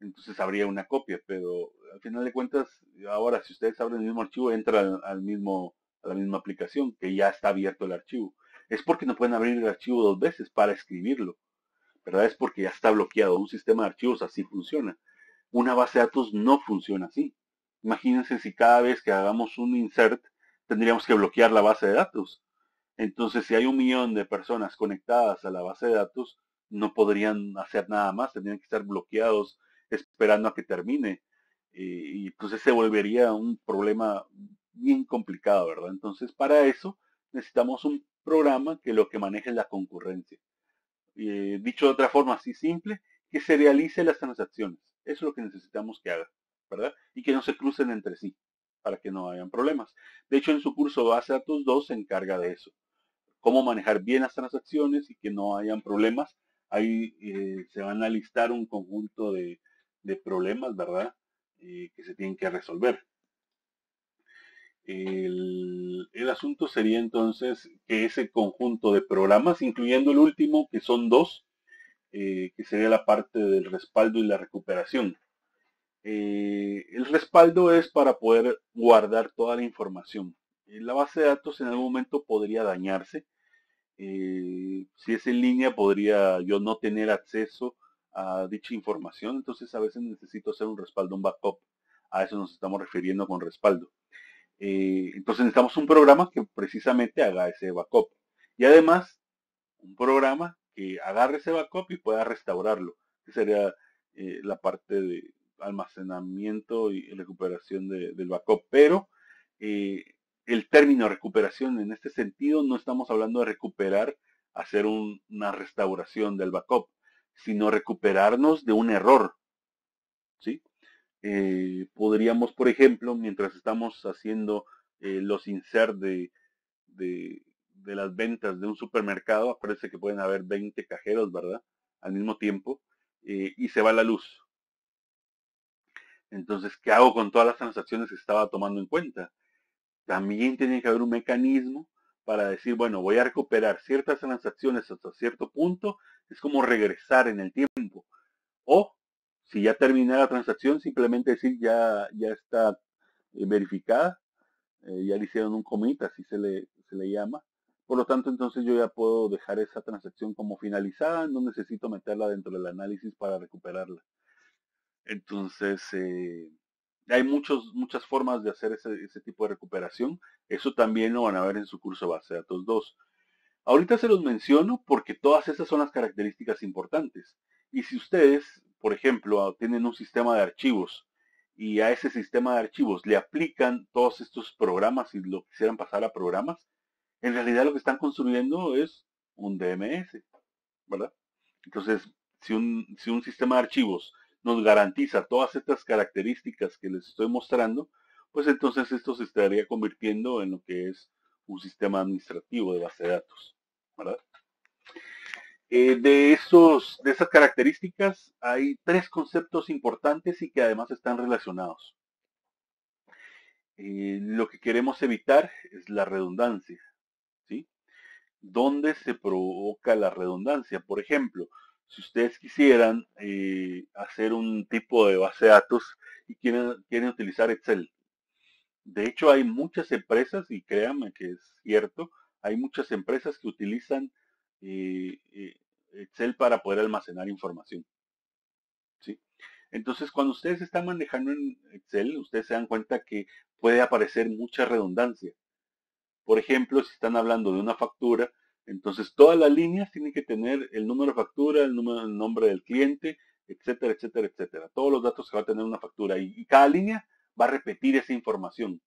Entonces habría una copia, pero al final de cuentas, ahora si ustedes abren el mismo archivo, entra al, mismo, a la misma aplicación, que ya está abierto el archivo. Es porque no pueden abrir el archivo dos veces para escribirlo, ¿verdad? Es porque ya está bloqueado. Un sistema de archivos así funciona. Una base de datos no funciona así. Imagínense si cada vez que hagamos un insert, tendríamos que bloquear la base de datos. Entonces, si hay un millón de personas conectadas a la base de datos, no podrían hacer nada más, tendrían que estar bloqueados esperando a que termine. Y, entonces se volvería un problema bien complicado, ¿verdad? Entonces, para eso necesitamos un programa que lo que maneje es la concurrencia. dicho de otra forma así simple, que se realice las transacciones. Eso es lo que necesitamos que haga, ¿verdad? Y que no se crucen entre sí para que no hayan problemas. De hecho, en su curso Base Datos 2 se encarga de eso. Cómo manejar bien las transacciones y que no hayan problemas. Ahí eh, se van a listar un conjunto de, problemas, ¿verdad? Eh, que se tienen que resolver. El, asunto sería entonces que ese conjunto de programas, incluyendo el último, que son dos, eh, que sería la parte del respaldo y la recuperación. El respaldo es para poder guardar toda la información. La base de datos en algún momento podría dañarse. Eh, si es en línea, podría yo no tener acceso a dicha información. Entonces a veces necesito hacer un respaldo, un backup. A eso nos estamos refiriendo con respaldo. entonces necesitamos un programa que precisamente haga ese backup. Y además, un programa que agarre ese backup y pueda restaurarlo. Que sería la parte de, almacenamiento y recuperación del backup. Pero eh, el término recuperación en este sentido no estamos hablando de recuperar, hacer una restauración del backup, sino recuperarnos de un error. ¿sí? Eh, podríamos, por ejemplo, mientras estamos haciendo eh, los insert de, de, las ventas de un supermercado, parece que pueden haber 20 cajeros, ¿verdad? Al mismo tiempo, y se va la luz. Entonces, ¿qué hago con todas las transacciones que estaba tomando en cuenta? También tiene que haber un mecanismo para decir, bueno, voy a recuperar ciertas transacciones hasta cierto punto. Es como regresar en el tiempo. O, si ya terminé la transacción, simplemente decir, ya, ya está eh, verificada. Eh, ya le hicieron un commit, así se le, se le llama. Por lo tanto, entonces yo ya puedo dejar esa transacción como finalizada, no necesito meterla dentro del análisis para recuperarla. Entonces, eh, hay muchas formas de hacer ese, tipo de recuperación. Eso también lo van a ver en su curso base de datos 2. Ahorita se los menciono porque todas esas son las características importantes. Y si ustedes, por ejemplo, tienen un sistema de archivos y a ese sistema de archivos le aplican todos estos programas y lo quisieran pasar a programas, en realidad lo que están construyendo es un DMS, ¿verdad? Entonces, si un, si un sistema de archivos nos garantiza todas estas características que les estoy mostrando, pues entonces esto se estaría convirtiendo en lo que es un sistema administrativo de base de datos. Eh, de, esos, de esas características hay tres conceptos importantes y que además están relacionados. Eh, lo que queremos evitar es la redundancia. ¿sí? ¿Dónde se provoca la redundancia? Por ejemplo, si ustedes quisieran eh, hacer un tipo de base de datos y quieren, quieren utilizar Excel. De hecho, hay muchas empresas, y créanme que es cierto, hay muchas empresas que utilizan eh, eh, Excel para poder almacenar información. ¿sí? Entonces, cuando ustedes están manejando en Excel, ustedes se dan cuenta que puede aparecer mucha redundancia. Por ejemplo, si están hablando de una factura, entonces, todas las líneas tienen que tener el número de factura, el, número, el nombre del cliente, etcétera, etcétera, etcétera. Todos los datos que va a tener una factura y, cada línea va a repetir esa información.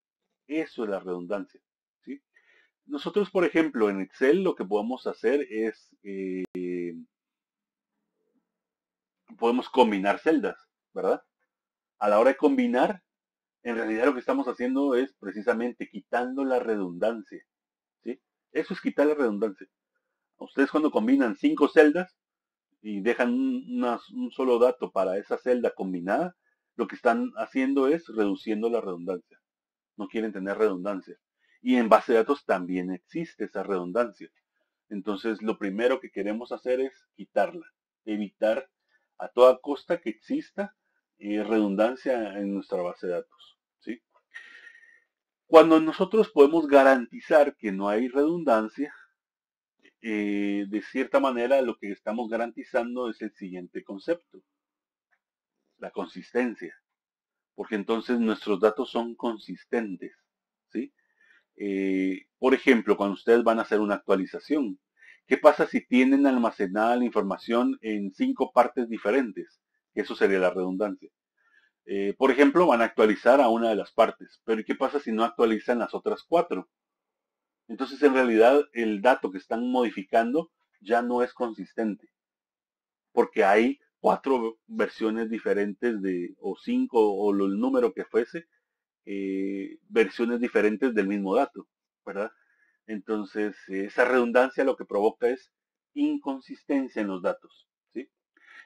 Eso es la redundancia. ¿sí? Nosotros, por ejemplo, en Excel lo que podemos hacer es eh, podemos combinar celdas, ¿verdad? A la hora de combinar, en realidad lo que estamos haciendo es precisamente quitando la redundancia. ¿sí? Eso es quitar la redundancia. Ustedes cuando combinan cinco celdas y dejan un solo dato para esa celda combinada, lo que están haciendo es reduciendo la redundancia. No quieren tener redundancia. Y en base de datos también existe esa redundancia. Entonces, lo primero que queremos hacer es quitarla, evitar a toda costa que exista eh, redundancia en nuestra base de datos. ¿sí? Cuando nosotros podemos garantizar que no hay redundancia, eh, de cierta manera lo que estamos garantizando es el siguiente concepto, la consistencia, porque entonces nuestros datos son consistentes. ¿sí? Eh, por ejemplo, cuando ustedes van a hacer una actualización, ¿qué pasa si tienen almacenada la información en cinco partes diferentes? Eso sería la redundancia. Eh, por ejemplo, van a actualizar a una de las partes, pero ¿qué pasa si no actualizan las otras cuatro? Entonces, en realidad, el dato que están modificando ya no es consistente, porque hay cuatro versiones diferentes de, o cinco, o el número que fuese, eh, versiones diferentes del mismo dato, ¿verdad? Entonces, esa redundancia lo que provoca es inconsistencia en los datos.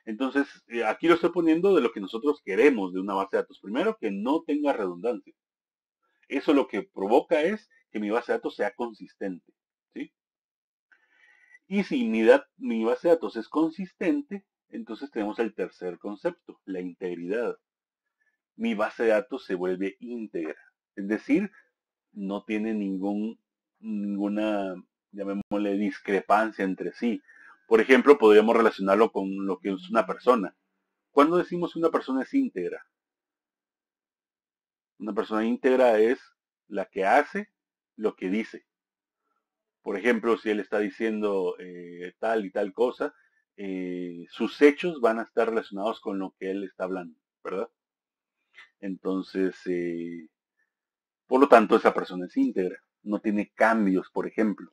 Entonces, eh, aquí lo estoy poniendo de lo que nosotros queremos de una base de datos. Primero, que no tenga redundancia. Eso lo que provoca es que mi base de datos sea consistente. ¿sí? Y si mi, base de datos es consistente, entonces tenemos el tercer concepto, la integridad. Mi base de datos se vuelve íntegra. Es decir, no tiene ningún, ninguna, llamémosle, discrepancia entre sí. Por ejemplo, podríamos relacionarlo con lo que es una persona. ¿Cuándo decimos una persona es íntegra? Una persona íntegra es la que hace lo que dice. Por ejemplo, si él está diciendo eh, tal y tal cosa, eh, sus hechos van a estar relacionados con lo que él está hablando, ¿verdad? Entonces, eh, por lo tanto, esa persona es íntegra, no tiene cambios, por ejemplo.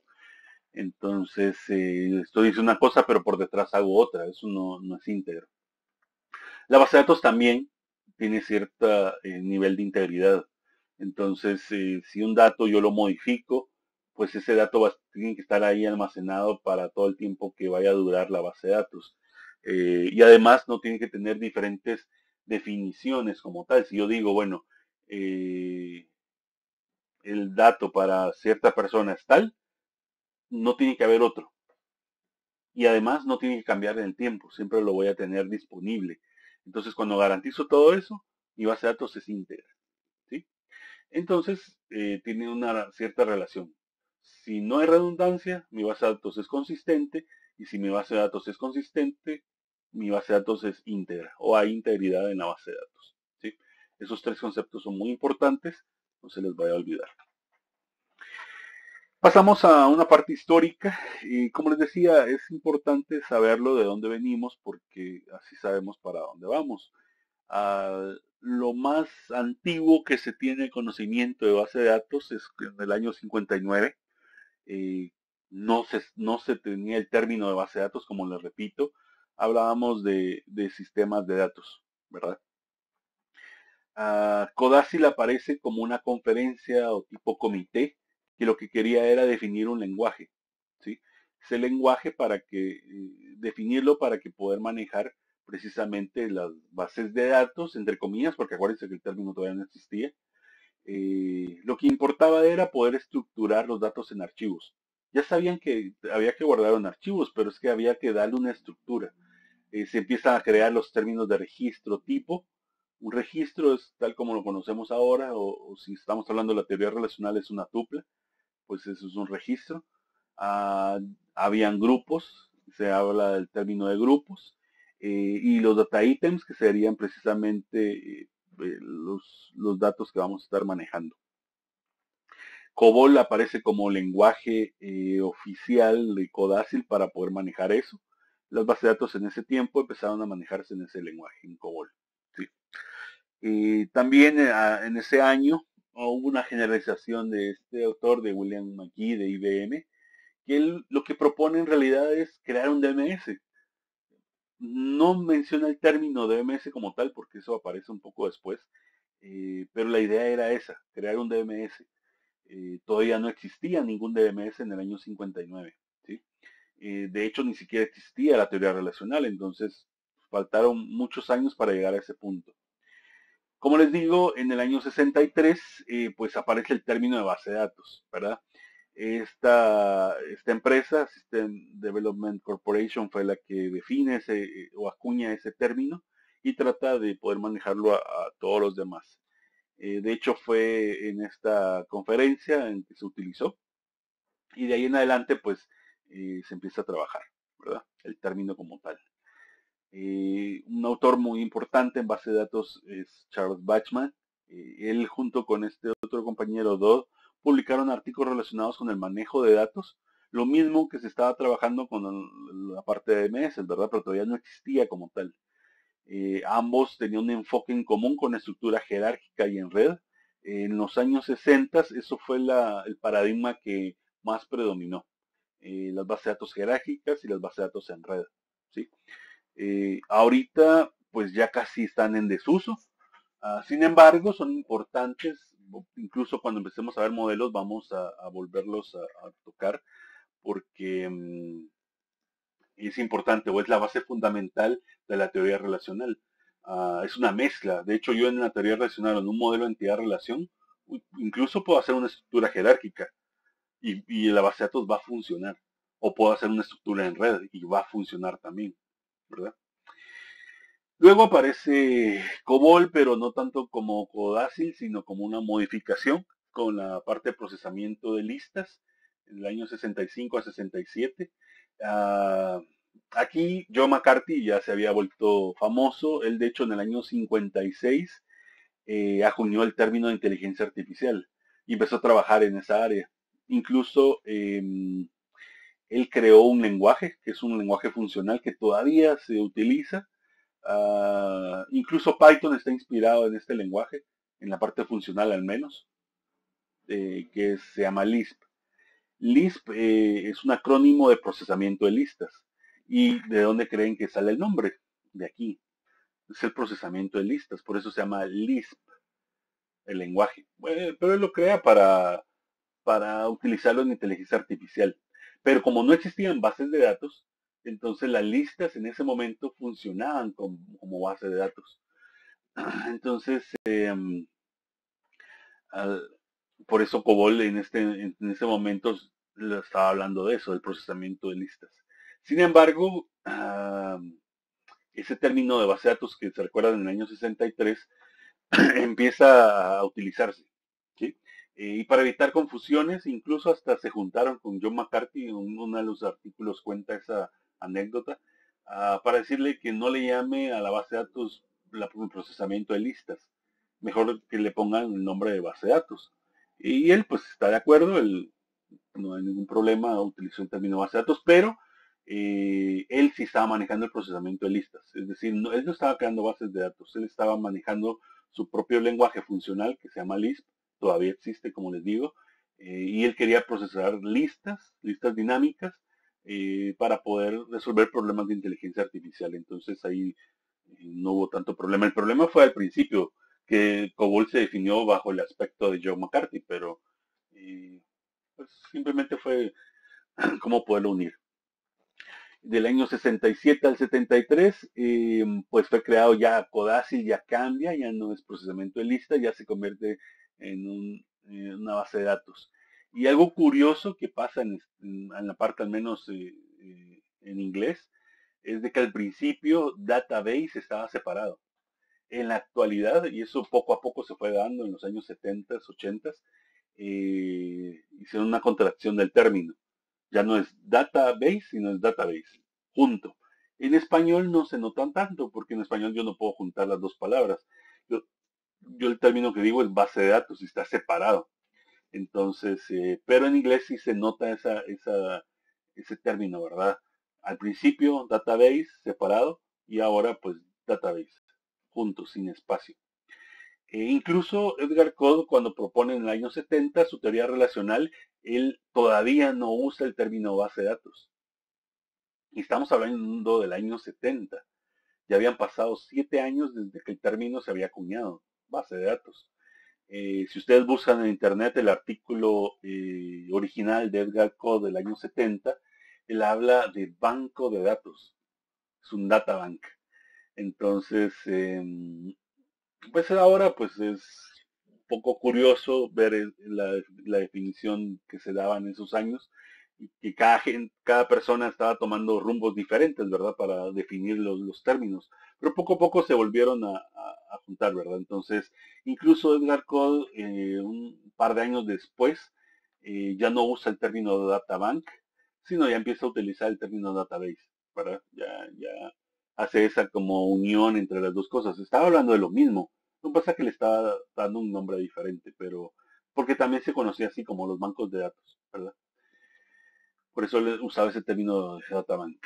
Entonces, esto dice una cosa, pero por detrás hago otra, eso no, no es íntegro. La base de datos también tiene cierto nivel de integridad. Entonces, eh, si un dato yo lo modifico, pues ese dato va, tiene que estar ahí almacenado para todo el tiempo que vaya a durar la base de datos. Eh, y además no tiene que tener diferentes definiciones como tal. Si yo digo, bueno, eh, el dato para cierta persona es tal, no tiene que haber otro. Y además no tiene que cambiar en el tiempo, siempre lo voy a tener disponible. Entonces cuando garantizo todo eso, mi base de datos es íntegra. Entonces, eh, tiene una cierta relación. Si no hay redundancia, mi base de datos es consistente y si mi base de datos es consistente, mi base de datos es íntegra o hay integridad en la base de datos. ¿sí? Esos tres conceptos son muy importantes, no se les vaya a olvidar. Pasamos a una parte histórica y como les decía, es importante saberlo de dónde venimos porque así sabemos para dónde vamos. Lo más antiguo que se tiene conocimiento de base de datos es en el año 59. Eh, no, se, no se tenía el término de base de datos, como les repito. Hablábamos de, sistemas de datos, ¿verdad? Uh, aparece como una conferencia o tipo comité que lo que quería era definir un lenguaje. ¿sí? Ese lenguaje para que, eh, definirlo para que poder manejar precisamente las bases de datos, entre comillas, porque acuérdense que el término todavía no existía. Eh, lo que importaba era poder estructurar los datos en archivos. Ya sabían que había que guardar en archivos, pero es que había que darle una estructura. Eh, se empiezan a crear los términos de registro tipo. Un registro es tal como lo conocemos ahora, o, si estamos hablando de la teoría relacional es una tupla, pues eso es un registro. Ah, habían grupos, se habla del término de grupos. Eh, y los data items que serían precisamente eh, eh, los, datos que vamos a estar manejando. COBOL aparece como lenguaje oficial de Codacil para poder manejar eso. Las bases de datos en ese tiempo empezaron a manejarse en ese lenguaje, en COBOL. también en ese año hubo una generalización de este autor, de William McGee, de IBM, que él lo que propone en realidad es crear un DMS no menciona el término DMS como tal, porque eso aparece un poco después, eh, pero la idea era esa, crear un DMS. Eh, todavía no existía ningún DMS en el año 59. ¿sí? Eh, de hecho, ni siquiera existía la teoría relacional, entonces faltaron muchos años para llegar a ese punto. Como les digo, en el año 63, pues aparece el término de base de datos, ¿verdad? Esta, esta empresa, System Development Corporation, fue la que define ese, o acuña ese término y trata de poder manejarlo a, todos los demás. Eh, de hecho, fue en esta conferencia en que se utilizó y de ahí en adelante, pues, eh, se empieza a trabajar, ¿verdad? El término como tal. Eh, un autor muy importante en base de datos es Charles Bachman. él junto con este otro compañero Dodd publicaron artículos relacionados con el manejo de datos, lo mismo que se estaba trabajando con la parte de MS, ¿verdad? Pero todavía no existía como tal. Eh, ambos tenían un enfoque en común con estructura jerárquica y en red. en los años 60 eso fue el paradigma que más predominó. Eh, las bases de datos jerárquicas y las bases de datos en red. ¿sí? Eh, ahorita pues ya casi están en desuso. Ah, sin embargo, son importantes, incluso cuando empecemos a ver modelos vamos a, volverlos a, tocar porque mm, es importante o es la base fundamental de la teoría relacional. Ah, es una mezcla. De hecho, yo en la teoría relacional, en un modelo de entidad-relación, incluso puedo hacer una estructura jerárquica y, y, la base de datos va a funcionar. O puedo hacer una estructura en red y va a funcionar también, Luego aparece COBOL, pero no tanto como CODACIL, sino como una modificación con la parte de procesamiento de listas en el año 65 a 67. Ah, aquí Joe McCarthy ya se había vuelto famoso. Él, de hecho, en el año 56 eh, acuñó el término de inteligencia artificial y empezó a trabajar en esa área. Incluso em, él creó un lenguaje, que es un lenguaje funcional que todavía se utiliza. Ah, incluso Python está inspirado en este lenguaje, en la parte funcional al menos, eh, que se llama Lisp. Lisp eh, es un acrónimo de procesamiento de listas. ¿Y de dónde creen que sale el nombre? De aquí. Es el procesamiento de listas, por eso se llama Lisp, el lenguaje. pero él lo crea para, para utilizarlo en inteligencia artificial. Pero como no existían bases de datos, entonces las listas en ese momento funcionaban como, base de datos. (clears throat) Entonces, em, por eso Cobol en este, en ese momento estaba hablando de eso, del procesamiento de listas. Sin embargo, ese término de base de datos que se recuerda en el año 63 (clears throat) empieza a utilizarse. Eh, y para evitar confusiones, incluso hasta se juntaron con John McCarthy, en uno de los artículos cuenta esa anécdota, ah, para decirle que no le llame a la base de datos el procesamiento de listas. Mejor que le pongan el nombre de base de datos. Y él pues está de acuerdo, él, no hay ningún problema, utilizó el término base de datos, pero eh, él sí estaba manejando el procesamiento de listas. Es decir, no, él no estaba creando bases de datos, él estaba manejando su propio lenguaje funcional que se llama Lisp, todavía existe, como les digo, eh, y él quería procesar listas, listas dinámicas, eh, para poder resolver problemas de inteligencia artificial. Entonces ahí no hubo tanto problema. El problema fue al principio, que COBOL se definió bajo el aspecto de Joe McCarthy, pero pues, simplemente fue (clears throat) cómo poderlo unir del año 67 al 73, eh, pues fue creado ya Codacil, ya cambia, ya no es procesamiento de lista, ya se convierte en, una base de datos. Y algo curioso que pasa en, la parte al menos eh, eh, en inglés, es de que al principio database estaba separado. En la actualidad, y eso poco a poco se fue dando en los años 70, 80, hicieron una contracción del término ya no es database, sino es database, junto. En español no se notan tanto, porque en español yo no puedo juntar las dos palabras. El término que digo es base de datos está separado. Entonces, eh, pero en inglés sí se nota esa, ese término, ¿verdad? Al principio database separado y ahora pues database, juntos, sin espacio. E incluso Edgar Code, cuando propone en el año 70 su teoría relacional, él todavía no usa el término base de datos. Estamos hablando del año 70. Ya habían pasado siete años desde que el término se había acuñado, base de datos. Eh, si ustedes buscan en internet el artículo eh, original de Edgar Code del año 70, él habla de banco de datos. Es un databank. Entonces, em, pues ahora pues es un poco curioso ver la, definición que se daban en esos años y que cada, cada persona estaba tomando rumbos diferentes, ¿verdad? Para definir los, términos. Pero poco a poco se volvieron a, juntar, ¿verdad? Entonces, incluso Edgar Cole, eh, un par de años después, eh, ya no usa el término databank, sino ya empieza a utilizar el término database, ¿verdad? Ya, ya hace esa como unión entre las dos cosas. Estaba hablando de lo mismo. Que pasa que le estaba dando un nombre diferente, pero porque también se conocía así como los bancos de datos, ¿verdad? Por eso usaba ese término de databank.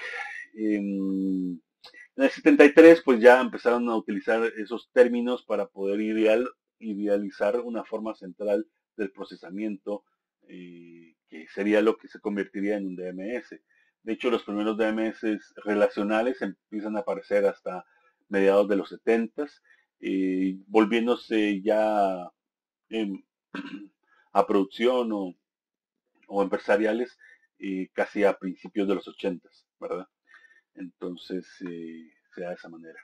En, el 73 pues ya empezaron a utilizar esos términos para poder ideal, idealizar una forma central del procesamiento eh, que sería lo que se convertiría en un DMS. De hecho, los primeros DMS relacionales empiezan a aparecer hasta mediados de los 70, eh, volviéndose ya (clears throat) a producción o, empresariales eh, casi a principios de los 80, ¿verdad? Entonces, eh, se da de esa manera.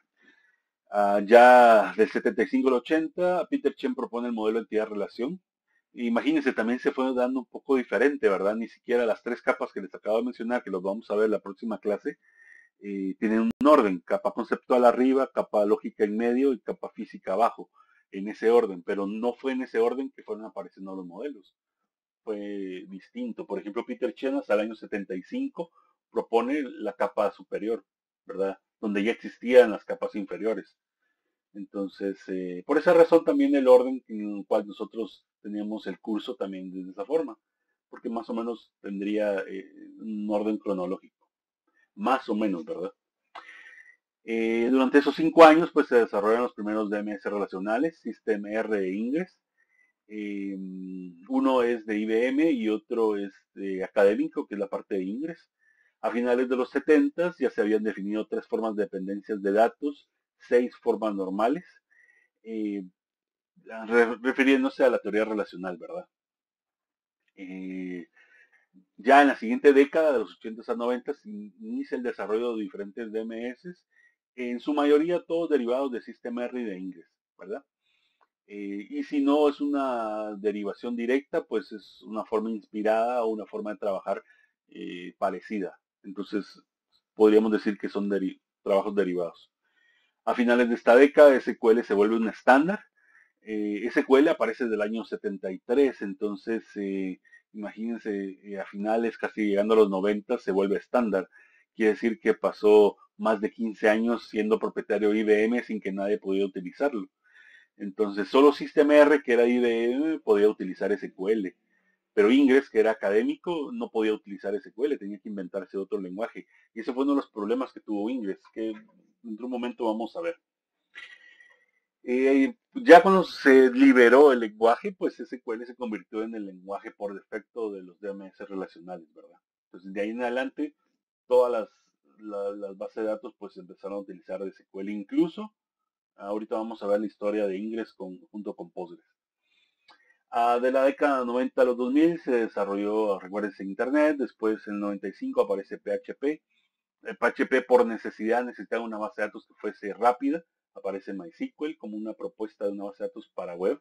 Ah, ya del 75 al 80, Peter Chen propone el modelo de entidad-relación, imagínense, también se fue dando un poco diferente, ¿verdad? Ni siquiera las tres capas que les acabo de mencionar, que los vamos a ver en la próxima clase, eh, tienen un orden, capa conceptual arriba, capa lógica en medio y capa física abajo, en ese orden, pero no fue en ese orden que fueron apareciendo los modelos. Fue distinto. Por ejemplo, Peter Chenas al año 75 propone la capa superior, ¿verdad? Donde ya existían las capas inferiores. Entonces, eh, por esa razón también el orden en el cual nosotros teníamos el curso también de esa forma, porque más o menos tendría eh, un orden cronológico, más o menos, ¿verdad? Eh, durante esos cinco años, pues se desarrollaron los primeros DMS relacionales, System R e Ingress. uno es de IBM y otro es de académico, que es la parte de Ingress. A finales de los 70 ya se habían definido tres formas de dependencias de datos seis formas normales, eh, refiriéndose a la teoría relacional, ¿verdad? Eh, ya en la siguiente década, de los 80 a 90, se inicia el desarrollo de diferentes DMS, en su mayoría todos derivados de System R y de Ingress, ¿verdad? Eh, y si no es una derivación directa, pues es una forma inspirada o una forma de trabajar parecida. Entonces, podríamos decir que son trabajos derivados. A finales de esta década, SQL se vuelve un estándar. Eh, SQL aparece del año 73, entonces eh, imagínense, eh, a finales, casi llegando a los 90, se vuelve estándar. Quiere decir que pasó más de 15 años siendo propietario de IBM sin que nadie pudiera utilizarlo. Entonces, solo R, que era IBM, podía utilizar SQL. Pero Ingress, que era académico, no podía utilizar SQL, tenía que inventarse otro lenguaje. Y ese fue uno de los problemas que tuvo Ingress, que dentro de un momento vamos a ver. Eh, ya cuando se liberó el lenguaje, pues SQL se convirtió en el lenguaje por defecto de los DMS relacionales, ¿verdad? Entonces de ahí en adelante, todas las, bases de datos pues empezaron a utilizar SQL. Incluso, ahorita vamos a ver la historia de Ingress con, junto con Postgres. Ah, de la década 90 a los 2000 se desarrolló, recuérdense, Internet, después en el 95 aparece PHP, PHP por necesidad necesitaba una base de datos que fuese rápida. Aparece MySQL como una propuesta de una base de datos para web,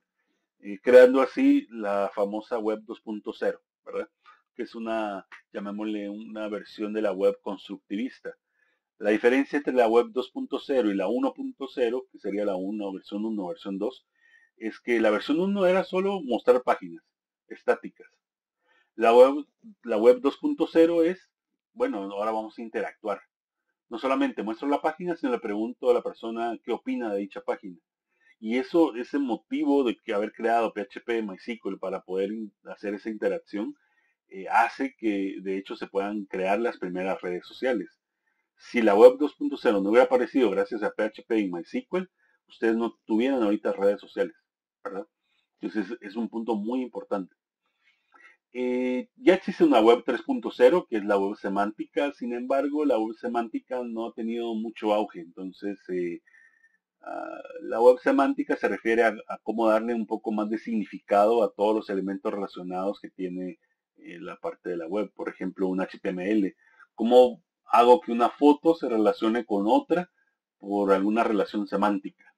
eh, creando así la famosa web 2.0, ¿verdad? Que es una, llamémosle, una versión de la web constructivista. La diferencia entre la web 2.0 y la 1.0, que sería la 1, versión 1, versión 2, es que la versión 1 era solo mostrar páginas estáticas. La web, la web 2.0 es bueno, ahora vamos a interactuar. No solamente muestro la página, sino le pregunto a la persona qué opina de dicha página. Y eso, ese motivo de que haber creado PHP MySQL para poder hacer esa interacción, eh, hace que de hecho se puedan crear las primeras redes sociales. Si la web 2.0 no hubiera aparecido gracias a PHP y MySQL, ustedes no tuvieran ahorita redes sociales, Entonces es un punto muy importante. Eh, ya existe una web 3.0 que es la web semántica, sin embargo la web semántica no ha tenido mucho auge, entonces eh, ah, la web semántica se refiere a, cómo darle un poco más de significado a todos los elementos relacionados que tiene eh, la parte de la web, por ejemplo un HTML, cómo hago que una foto se relacione con otra por alguna relación semántica.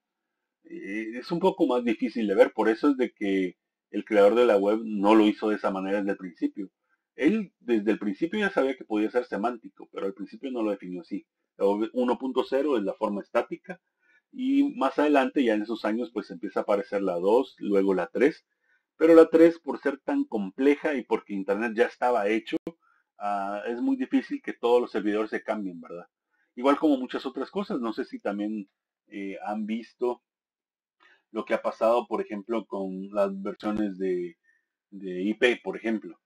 Es un poco más difícil de ver, por eso es de que el creador de la web no lo hizo de esa manera desde el principio. Él desde el principio ya sabía que podía ser semántico, pero al principio no lo definió así. La 1.0 es la forma estática y más adelante, ya en esos años, pues empieza a aparecer la 2, luego la 3. Pero la 3, por ser tan compleja y porque Internet ya estaba hecho, ah, es muy difícil que todos los servidores se cambien, ¿verdad? Igual como muchas otras cosas. No sé si también eh, han visto lo que ha pasado, por ejemplo, con las versiones de, IP, por ejemplo.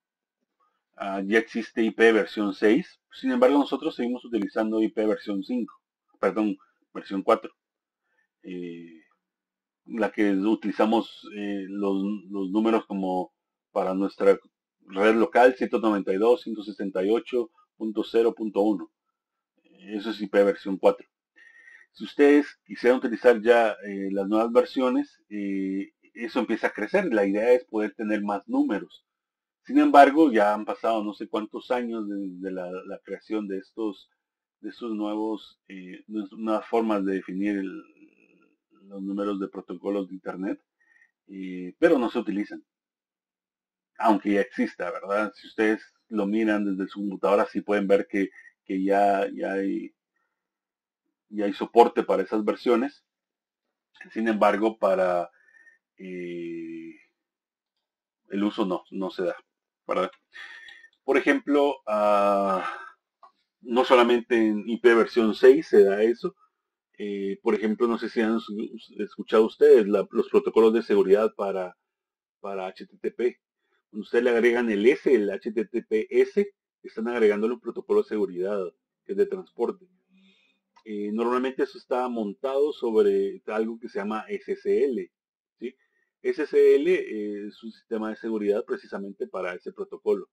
Ah, ya existe IP versión 6, sin embargo nosotros seguimos utilizando IP versión 5, perdón, versión 4. Eh, la que utilizamos eh, los, los, números como para nuestra red local 192.168.0.1. Eso es IP versión 4. Si ustedes quisieran utilizar ya eh, las nuevas versiones, eh, eso empieza a crecer. La idea es poder tener más números. Sin embargo, ya han pasado no sé cuántos años desde la, creación de estos, de estos nuevos, eh, nuevas formas de definir los números de protocolos de Internet, pero no se utilizan. Aunque ya exista, ¿verdad? Si ustedes lo miran desde su computadora, sí pueden ver que, que ya, ya hay y hay soporte para esas versiones. Sin embargo, para eh, el uso no, no se da. Por ejemplo, ah, no solamente en IP versión 6 se da eso. Eh, por ejemplo, no sé si han escuchado ustedes los protocolos de seguridad para, para HTTP. Cuando ustedes le agregan el S, el HTTPS, están agregando un protocolo de seguridad que es de transporte. Eh, normalmente eso está montado sobre algo que se llama SSL. ¿sí? SSL es un sistema de seguridad precisamente para ese protocolo.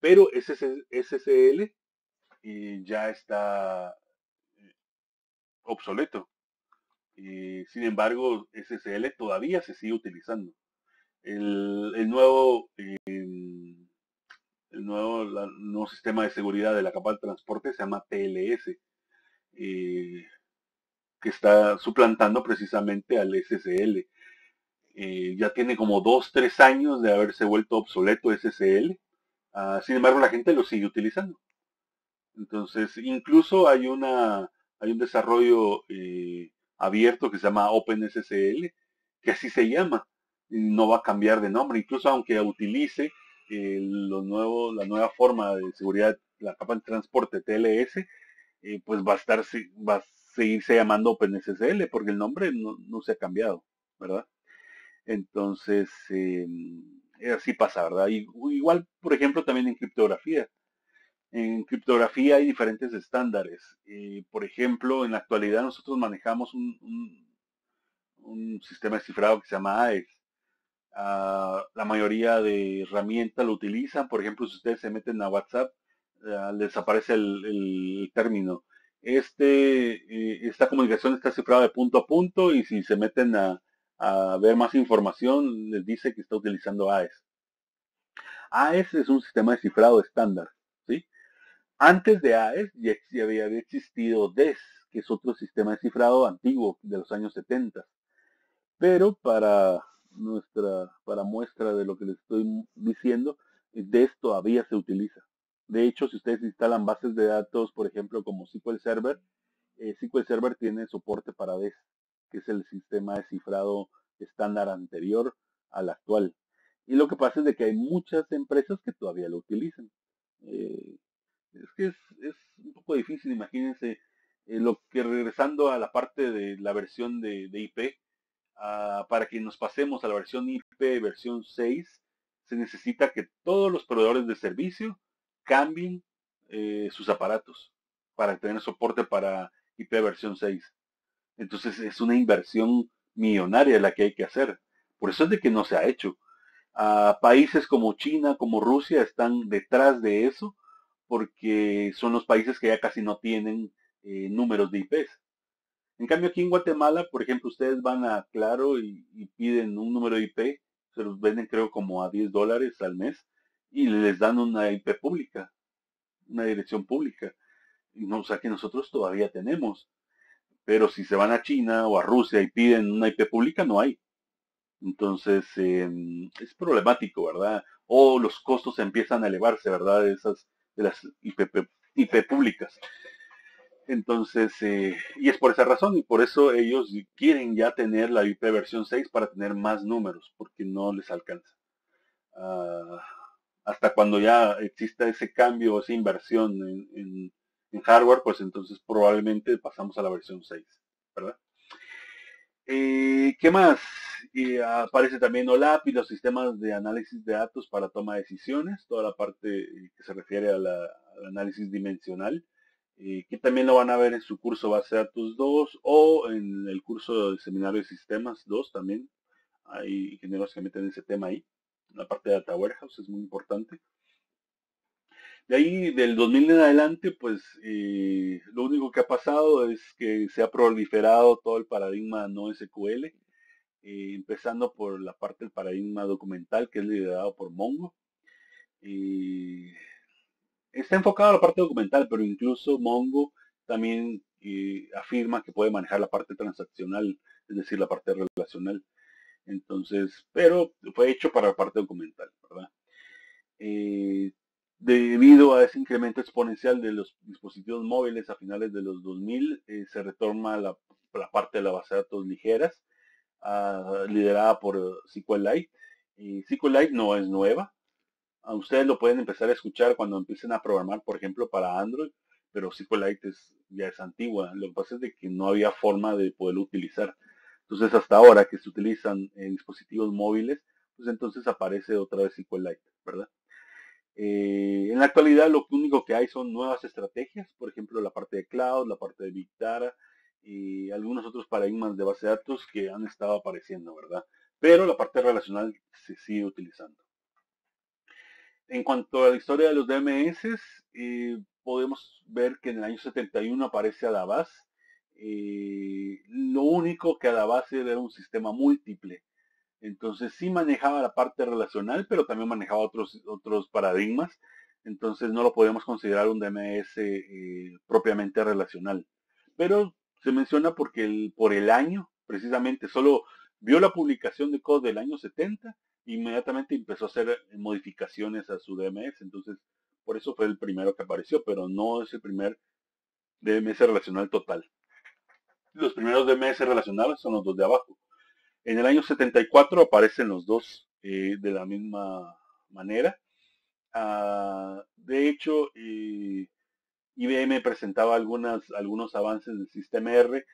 Pero SSL eh, ya está eh, obsoleto. sin embargo, SSL todavía se sigue utilizando. El, nuevo, el nuevo, nuevo sistema de seguridad de la capa de transporte se llama TLS eh, que está suplantando precisamente al SSL. Eh, ya tiene como dos, tres años de haberse vuelto obsoleto SSL. Ah, sin embargo, la gente lo sigue utilizando. Entonces, incluso hay una hay un desarrollo eh, abierto que se llama OpenSSL, que así se llama. No va a cambiar de nombre, incluso aunque utilice lo nuevo, la nueva forma de seguridad, la capa de transporte TLS, pues va a estar, va a seguirse llamando OpenSSL porque el nombre no, se ha cambiado, ¿verdad? Entonces, em, así pasa, ¿verdad? igual, por ejemplo, también en criptografía. En criptografía hay diferentes estándares. por ejemplo, en la actualidad nosotros manejamos un, un, sistema de cifrado que se llama AES. Ah, la mayoría de herramientas lo utilizan. Por ejemplo, si ustedes se meten a WhatsApp, les aparece el, término. Este, eh, esta comunicación está cifrada de punto a punto y si se meten a, ver más información, les dice que está utilizando AES. AES es un sistema de cifrado estándar. Antes de AES ya, había existido DES, que es otro sistema de cifrado antiguo de los años 70. Pero para nuestra, para muestra de lo que les estoy diciendo, DES todavía se utiliza. De hecho, si ustedes instalan bases de datos, por ejemplo, como SQL Server, eh, SQL Server tiene soporte para DES, que es el sistema de cifrado estándar anterior al actual. Y lo que pasa es de que hay muchas empresas que todavía lo utilizan. Eh, es que es, un poco difícil, imagínense, eh, lo que regresando a la parte de la versión de, IP, ah, para que nos pasemos a la versión IP versión 6, se necesita que todos los proveedores de servicio cambien eh, sus aparatos para tener soporte para IP versión 6. Entonces es una inversión millonaria la que hay que hacer. Por eso es de que no se ha hecho. A países como China, como Rusia, están detrás de eso porque son los países que ya casi no tienen eh, números de IPs. En cambio, aquí en Guatemala, por ejemplo, ustedes van a Claro y, piden un número de IP, se los venden creo como a 10 dólares al mes y les dan una IP pública, una dirección pública. No, o sea que nosotros todavía tenemos. Pero si se van a China o a Rusia y piden una IP pública, no hay. Entonces, em, es problemático, ¿verdad? O los costos empiezan a elevarse, ¿verdad? De esas, de las IP, IP públicas. Entonces, eh, y es por esa razón, y por eso ellos quieren ya tener la IP versión 6 para tener más números, porque no les alcanza. Ah, hasta cuando ya exista ese cambio, esa inversión en, hardware, pues entonces probablemente pasamos a la versión 6, ¿verdad? Eh, ¿Qué más? aparece también OLAP y los sistemas de análisis de datos para toma de decisiones, toda la parte que se refiere al análisis dimensional que también lo van a ver en su curso base de datos 2 o en el curso de seminario de sistemas 2 también. Hay ingenieros que meten ese tema ahí. La parte de Data Warehouse es muy importante. De ahí, del 2000 en adelante, pues eh, lo único que ha pasado es que se ha proliferado todo el paradigma no SQL, eh, empezando por la parte del paradigma documental que es liderado por Mongo. Eh, está enfocado a la parte documental, pero incluso Mongo también afirma que puede manejar la parte transaccional, es decir, la parte relacional. Entonces, pero fue hecho para la parte documental, ¿verdad? Eh, debido a ese incremento exponencial de los dispositivos móviles a finales de los 2000, eh, se retoma la, parte de la base de datos ligeras, ah, liderada por SQLite. SQLite no es nueva, a ustedes lo pueden empezar a escuchar cuando empiecen a programar, por ejemplo, para Android, pero SQLite es, ya es antigua. Lo que pasa es de que no había forma de poderlo utilizar. Entonces, hasta ahora que se utilizan en dispositivos móviles, pues entonces aparece otra vez SQLite, ¿verdad? Eh, en la actualidad lo único que hay son nuevas estrategias, por ejemplo la parte de cloud, la parte de Big Data y algunos otros paradigmas de base de datos que han estado apareciendo, ¿verdad? Pero la parte relacional se sigue utilizando. En cuanto a la historia de los DMS, eh, podemos ver que en el año 71 aparece Adabas. Eh, lo único que Adabas era un sistema múltiple. Entonces sí manejaba la parte relacional, pero también manejaba otros, otros paradigmas. Entonces no lo podemos considerar un DMS eh, propiamente relacional. Pero se menciona porque por el año, precisamente, solo vio la publicación de code del año 70 inmediatamente empezó a hacer modificaciones a su DMS, entonces por eso fue el primero que apareció, pero no es el primer DMS relacional total. Los primeros DMS relacionales son los dos de abajo. En el año 74 aparecen los dos eh, de la misma manera. Ah, de hecho, eh, IBM presentaba algunas, algunos avances del sistema R.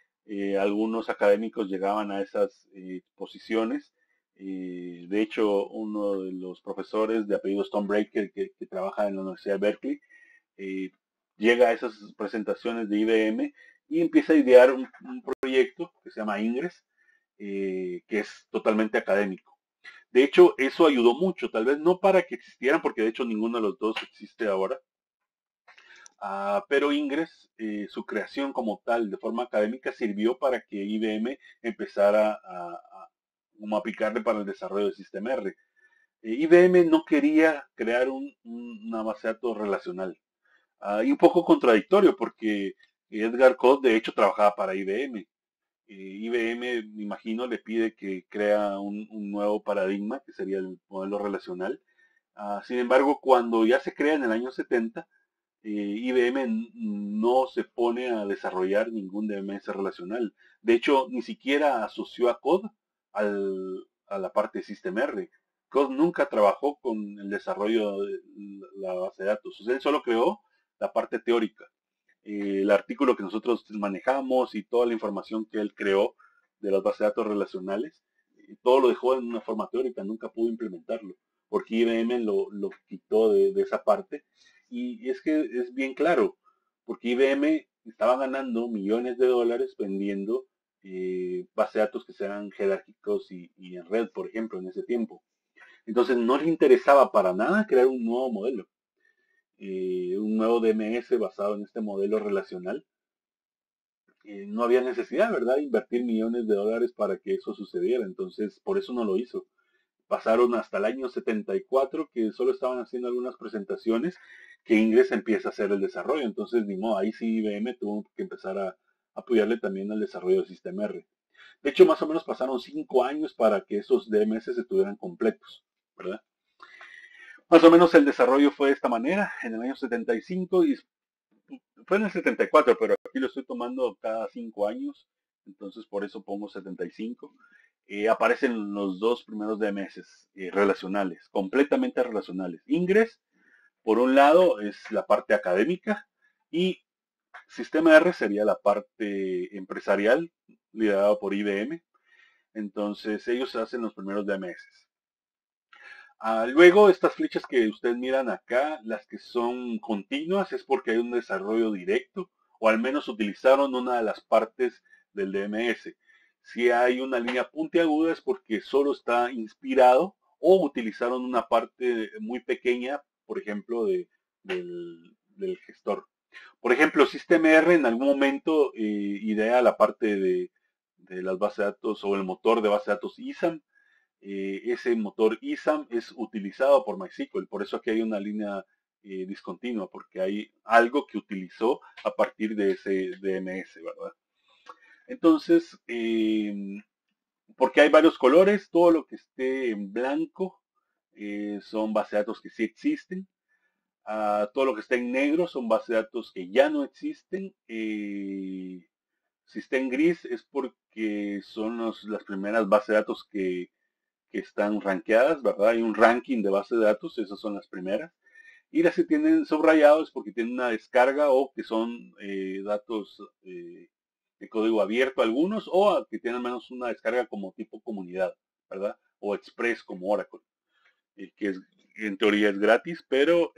algunos académicos llegaban a esas posiciones de hecho, uno de los profesores de apellido Stonebreaker que, que trabaja en la Universidad de Berkeley eh, llega a esas presentaciones de IBM y empieza a idear un, proyecto que se llama Ingres, eh, que es totalmente académico. De hecho, eso ayudó mucho, tal vez no para que existieran, porque de hecho ninguno de los dos existe ahora, ah, pero Ingres, eh, su creación como tal de forma académica sirvió para que IBM empezara a, aplicarle para el desarrollo del sistema R. Eh, IBM no quería crear una base de datos relacional. Ah, y un poco contradictorio porque Edgar Code de hecho trabajaba para IBM. IBM, me imagino, le pide que crea un, nuevo paradigma que sería el modelo relacional. Ah, sin embargo, cuando ya se crea en el año 70, eh, IBM no se pone a desarrollar ningún DMS relacional. De hecho, ni siquiera asoció a Code a la parte de System R. Code nunca trabajó con el desarrollo de la base de datos. él solo creó la parte teórica. El artículo que nosotros manejamos y toda la información que él creó de las bases de datos relacionales, todo lo dejó en una forma teórica, nunca pudo implementarlo, porque IBM lo, quitó de, de, esa parte. Y es que es bien claro, porque IBM estaba ganando millones de dólares vendiendo eh, base de datos que sean jerárquicos y, en red, por ejemplo, en ese tiempo. Entonces no le interesaba para nada crear un nuevo modelo, eh, un nuevo DMS basado en este modelo relacional. Eh, no había necesidad, ¿verdad?, de invertir millones de dólares para que eso sucediera. Entonces, por eso no lo hizo. Pasaron hasta el año 74 que solo estaban haciendo algunas presentaciones que Ingres empieza a hacer el desarrollo. Entonces, ni modo, ahí sí IBM tuvo que empezar a apoyarle también al desarrollo del sistema R. De hecho, más o menos pasaron cinco años para que esos DMS se tuvieran completos, ¿verdad? Más o menos el desarrollo fue de esta manera, en el año 75 y fue en el 74, pero aquí lo estoy tomando cada cinco años, entonces por eso pongo 75. Eh, aparecen los dos primeros DMS eh, relacionales, completamente relacionales. Ingres, por un lado, es la parte académica y Sistema R sería la parte empresarial, liderada por IBM. Entonces ellos hacen los primeros DMS. Ah, luego estas flechas que ustedes miran acá, las que son continuas, es porque hay un desarrollo directo o al menos utilizaron una de las partes del DMS. Si hay una línea puntiaguda es porque solo está inspirado o utilizaron una parte muy pequeña, por ejemplo, del, gestor. Por ejemplo, R en algún momento eh, idea la parte de, las bases de datos o el motor de base de datos ISAM. Eh, ese motor ISAM es utilizado por MySQL, por eso aquí hay una línea eh, discontinua, porque hay algo que utilizó a partir de ese DMS, ¿verdad? Entonces, em, porque hay varios colores, todo lo que esté en blanco eh, son bases de datos que sí existen. Ah, todo lo que está en negro son bases de datos que ya no existen. si está en gris es porque son las primeras bases de datos que, están rankeadas, ¿verdad? Hay un ranking de bases de datos, esas son las primeras. Y las que tienen subrayados porque tienen una descarga o que son eh, datos eh, de código abierto algunos o que tienen al menos una descarga como tipo comunidad, ¿verdad? O Express como Oracle, eh, que es, en teoría es gratis, pero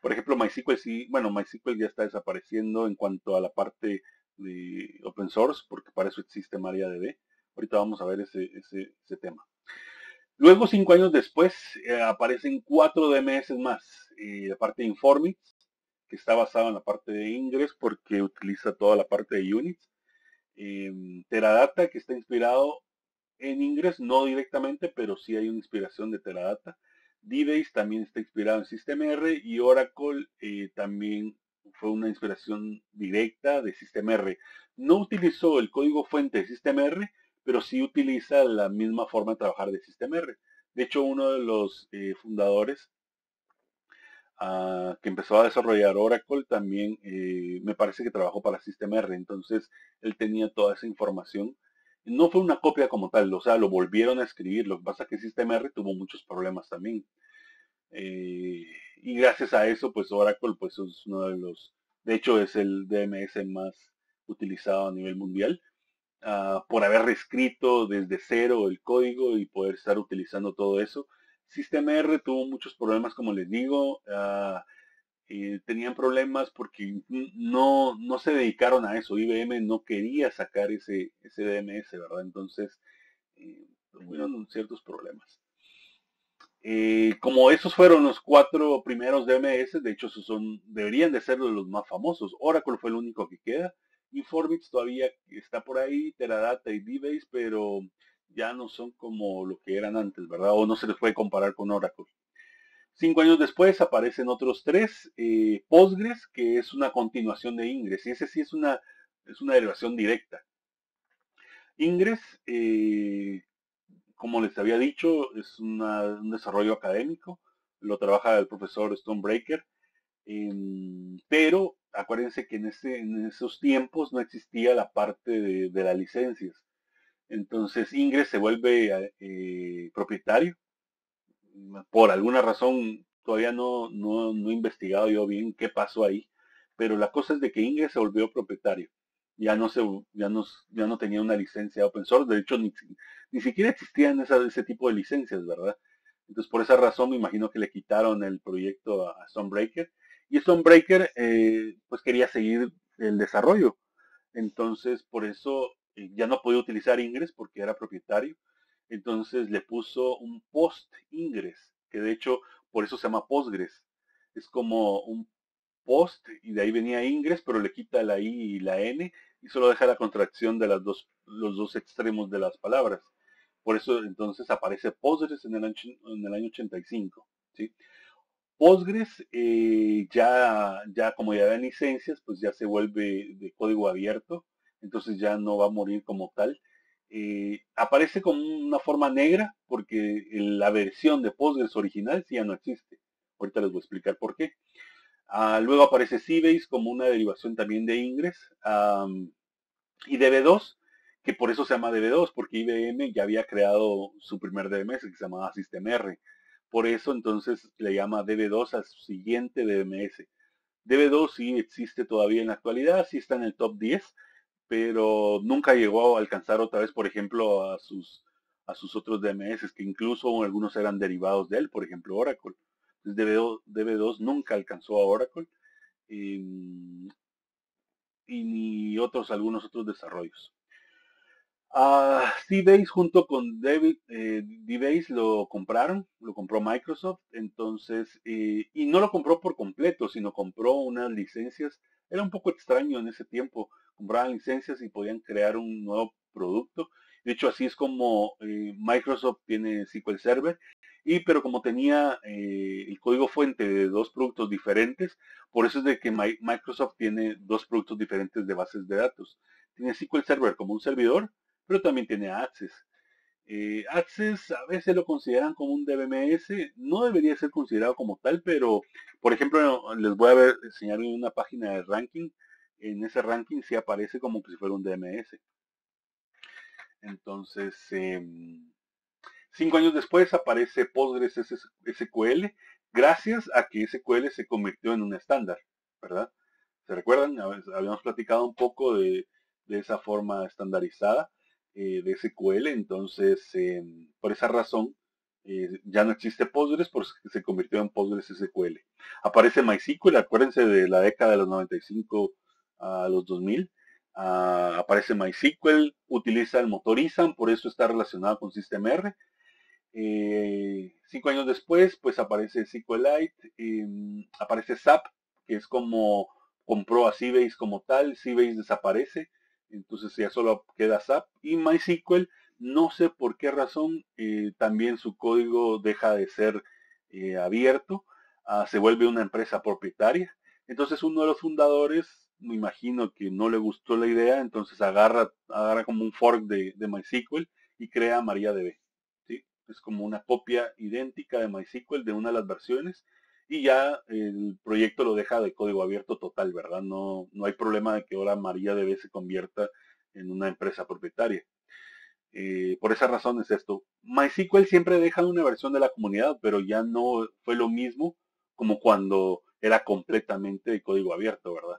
por ejemplo MySQL sí, bueno, MySQL ya está desapareciendo en cuanto a la parte de open source, porque para eso existe MariaDB. Ahorita vamos a ver ese, ese, tema. Luego, cinco años después, eh, aparecen cuatro DMS más. Eh, la parte de Informix, que está basada en la parte de Ingress porque utiliza toda la parte de Unix. Em, Teradata, que está inspirado en Ingress, no directamente, pero sí hay una inspiración de Teradata. DBase también está inspirado en SystemR y Oracle eh, también fue una inspiración directa de SystemR. No utilizó el código fuente de SystemR, pero sí utiliza la misma forma de trabajar de SystemR. De hecho, uno de los eh, fundadores ah, que empezó a desarrollar Oracle también eh, me parece que trabajó para SystemR, entonces él tenía toda esa información. No fue una copia como tal, o sea, lo volvieron a escribir, lo que pasa es que SystemR tuvo muchos problemas también. Eh, y gracias a eso, pues Oracle pues es uno de los, de hecho es el DMS más utilizado a nivel mundial, ah, por haber reescrito desde cero el código y poder estar utilizando todo eso. Sistema R tuvo muchos problemas, como les digo, ah, tenían problemas porque no, no se dedicaron a eso. IBM no quería sacar ese, ese DMS, ¿verdad? Entonces, eh, tuvieron ciertos problemas. Eh, como esos fueron los cuatro primeros DMS, de hecho son, deberían de ser los más famosos. Oracle fue el único que queda. Informix todavía está por ahí, Teradata y DBase, pero ya no son como lo que eran antes, ¿verdad? O no se les puede comparar con Oracle. Cinco años después aparecen otros tres, eh, Postgres, que es una continuación de Ingres, y ese sí es una, es una derivación directa. Ingres eh, como les había dicho, es un desarrollo académico, lo trabaja el profesor Stonebreaker, em, pero acuérdense que en, esos tiempos no existía la parte de, las licencias. Entonces Ingres se vuelve eh, propietario. Por alguna razón, todavía no, he investigado yo bien qué pasó ahí, pero la cosa es de que Ingres se volvió propietario ya no se ya no, tenía una licencia open source, de hecho ni, ni siquiera existían ese tipo de licencias, ¿verdad? Entonces por esa razón me imagino que le quitaron el proyecto a Stonebreaker y Stonebreaker eh, pues quería seguir el desarrollo. Entonces por eso eh, ya no podía utilizar Ingress porque era propietario. entonces le puso un post ingres, que de hecho por eso se llama Postgres. Es como un post y de ahí venía ingres, pero le quita la i y la n y solo deja la contracción de las dos, los dos extremos de las palabras. Por eso entonces aparece Postgres en el año, en el año 85. ¿sí? Postgres eh, ya, ya como ya da licencias, pues ya se vuelve de código abierto, entonces ya no va a morir como tal. Eh, aparece como una forma negra porque la versión de Postgres original sí ya no existe. Ahorita les voy a explicar por qué. Ah, luego aparece Sybase como una derivación también de Ingres. y DB2, que por eso se llama DB2, porque IBM ya había creado su primer DMS que se llamaba SystemR. Por eso entonces le llama DB2 a su siguiente DMS. DB2 sí existe todavía en la actualidad, sí está en el top 10, pero nunca llegó a alcanzar otra vez, por ejemplo, a sus, otros DMS, que incluso algunos eran derivados de él, por ejemplo, Oracle. Entonces DB2, nunca alcanzó a Oracle y ni otros, algunos otros desarrollos. Uh, base junto con David, eh, lo compraron, lo compró Microsoft, entonces, eh, y no lo compró por completo, sino compró unas licencias. Era un poco extraño en ese tiempo, compraban licencias y podían crear un nuevo producto. De hecho, así es como eh, Microsoft tiene SQL Server, y pero como tenía eh, el código fuente de dos productos diferentes, por eso es de que Microsoft tiene dos productos diferentes de bases de datos. Tiene SQL Server como un servidor, pero también tiene Access. Eh, Access a veces lo consideran como un DBMS, no debería ser considerado como tal, pero por ejemplo les voy a ver, enseñar una página de ranking, en ese ranking sí aparece como si fuera un DMS. Entonces, em, cinco años después aparece Postgres SQL, gracias a que SQL se convirtió en un estándar, ¿verdad? ¿Se recuerdan? Habíamos platicado un poco de esa forma estandarizada. Eh, de SQL, entonces em, por esa razón eh, ya no existe Postgres porque se convirtió en Postgres SQL. Aparece MySQL, acuérdense de la década de los 95 a los 2000. Ah, aparece MySQL, utiliza el motor ISAM, por eso está relacionado con SystemR. Eh, cinco años después, pues aparece SQLite, em, aparece SAP, que es como compró a Sybase como tal, Sybase desaparece, entonces ya solo queda SAP y MySQL, no sé por qué razón, eh, también su código deja de ser eh, abierto, ah, se vuelve una empresa propietaria. Entonces uno de los fundadores, me imagino que no le gustó la idea, entonces agarra, agarra como un fork de, MySQL y crea MariaDB. ¿sí? Es como una copia idéntica de MySQL de una de las versiones y ya el proyecto lo deja de código abierto total, ¿verdad? No, no hay problema de que ahora MariaDB se convierta en una empresa propietaria. Eh, por esa razón es esto. MySQL siempre deja una versión de la comunidad, pero ya no fue lo mismo como cuando era completamente de código abierto, ¿verdad?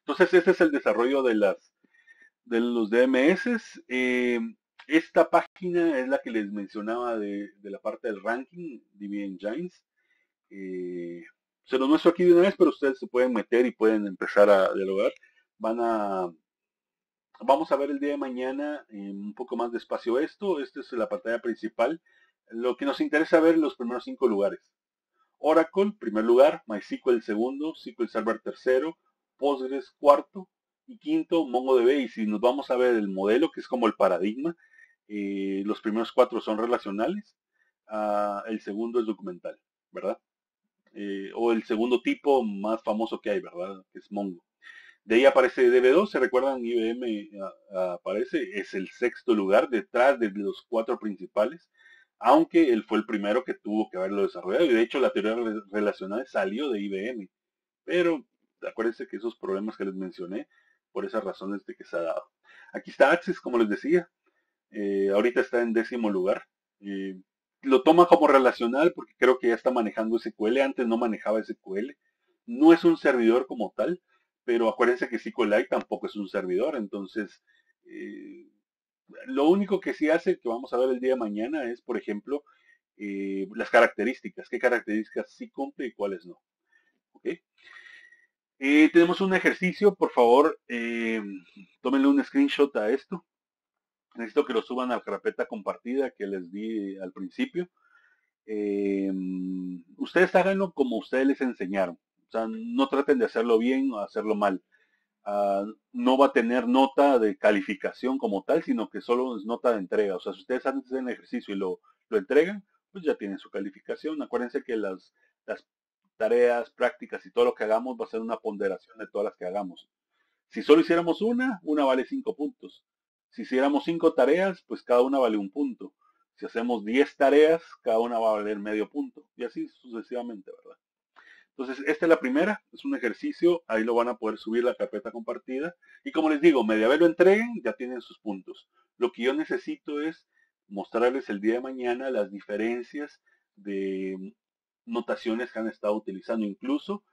Entonces ese es el desarrollo de las de los DMS. Eh, esta página es la que les mencionaba de, de la parte del ranking, DB Engines. Eh, se lo muestro aquí de una vez, pero ustedes se pueden meter y pueden empezar a dialogar. Van a, vamos a ver el día de mañana un poco más despacio esto. Esta es la pantalla principal. Lo que nos interesa ver los primeros cinco lugares. Oracle, primer lugar, MySQL segundo, SQL Server tercero, Postgres cuarto y quinto, MongoDB. Y si nos vamos a ver el modelo, que es como el paradigma, eh, los primeros cuatro son relacionales, ah, el segundo es documental, ¿verdad? Eh, o el segundo tipo más famoso que hay, ¿verdad? Que es Mongo. De ahí aparece DB2, se recuerdan, IBM aparece, es el sexto lugar detrás de los cuatro principales, aunque él fue el primero que tuvo que haberlo desarrollado, y de hecho la teoría relacional salió de IBM. Pero acuérdense que esos problemas que les mencioné, por esas razones de que se ha dado. Aquí está Access, como les decía, eh, ahorita está en décimo lugar. Eh, lo toma como relacional porque creo que ya está manejando SQL. Antes no manejaba SQL. No es un servidor como tal, pero acuérdense que SQLite tampoco es un servidor. Entonces, eh, lo único que sí hace, que vamos a ver el día de mañana, es, por ejemplo, eh, las características. ¿Qué características sí cumple y cuáles no? Eh, tenemos un ejercicio, por favor, tómenle un screenshot a esto. Necesito que lo suban a la carpeta compartida que les di al principio. Eh, ustedes háganlo como ustedes les enseñaron. O sea, no traten de hacerlo bien o hacerlo mal. Ah, no va a tener nota de calificación como tal, sino que solo es nota de entrega. O sea, si ustedes hacen el ejercicio y lo, lo entregan, pues ya tienen su calificación. Acuérdense que las, las tareas, prácticas y todo lo que hagamos va a ser una ponderación de todas las que hagamos. Si solo hiciéramos una, una vale cinco puntos. Si hiciéramos cinco tareas, pues cada una vale un punto. Si hacemos 10 tareas, cada una va a valer medio punto. Y así sucesivamente, ¿verdad? Entonces, esta es la primera, es un ejercicio, ahí lo van a poder subir la carpeta compartida. Y como les digo, media vez lo entreguen, ya tienen sus puntos. Lo que yo necesito es mostrarles el día de mañana las diferencias de notaciones que han estado utilizando, incluso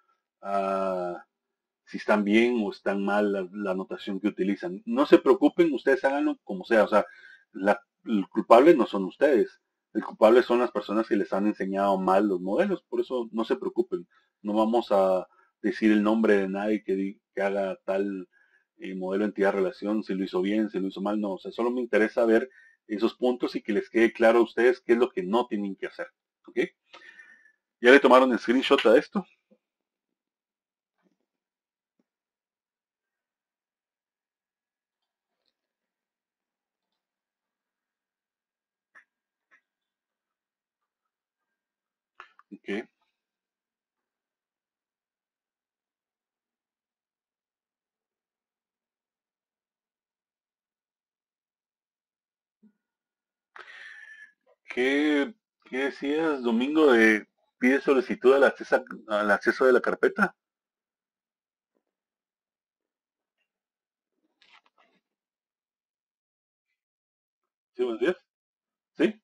ah, si están bien o están mal la, notación que utilizan. No se preocupen, ustedes háganlo como sea, o sea, la, el culpable no son ustedes, el culpable son las personas que les han enseñado mal los modelos, por eso no se preocupen, no vamos a decir el nombre de nadie que, haga tal eh, modelo entidad-relación, si lo hizo bien, si lo hizo mal, no, o sea, solo me interesa ver esos puntos y que les quede claro a ustedes qué es lo que no tienen que hacer, ¿ok? ¿Ya le tomaron el screenshot a esto? ¿Qué, qué decías, Domingo, de pide solicitud al acceso, al acceso de la carpeta? ¿Sí, buenos días? ¿Sí?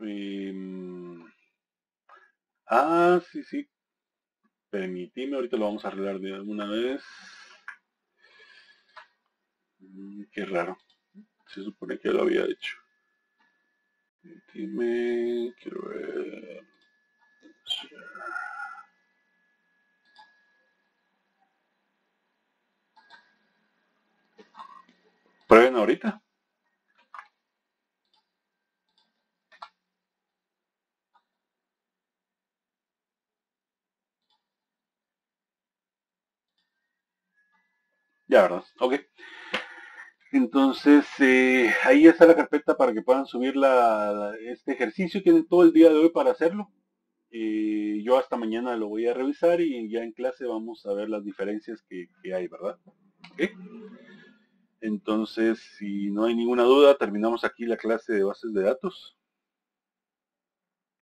Em, ah, sí, sí. Permitime, ahorita lo vamos a arreglar de alguna vez. Mm, qué raro. Se supone que lo había hecho. Permitime, quiero ver. Prueben ahorita. Ya, ¿verdad? Ok. Entonces, eh, ahí está la carpeta para que puedan subir este ejercicio. Tienen todo el día de hoy para hacerlo. Eh, yo hasta mañana lo voy a revisar y ya en clase vamos a ver las diferencias que, hay, ¿verdad? Entonces, si no hay ninguna duda, terminamos aquí la clase de bases de datos.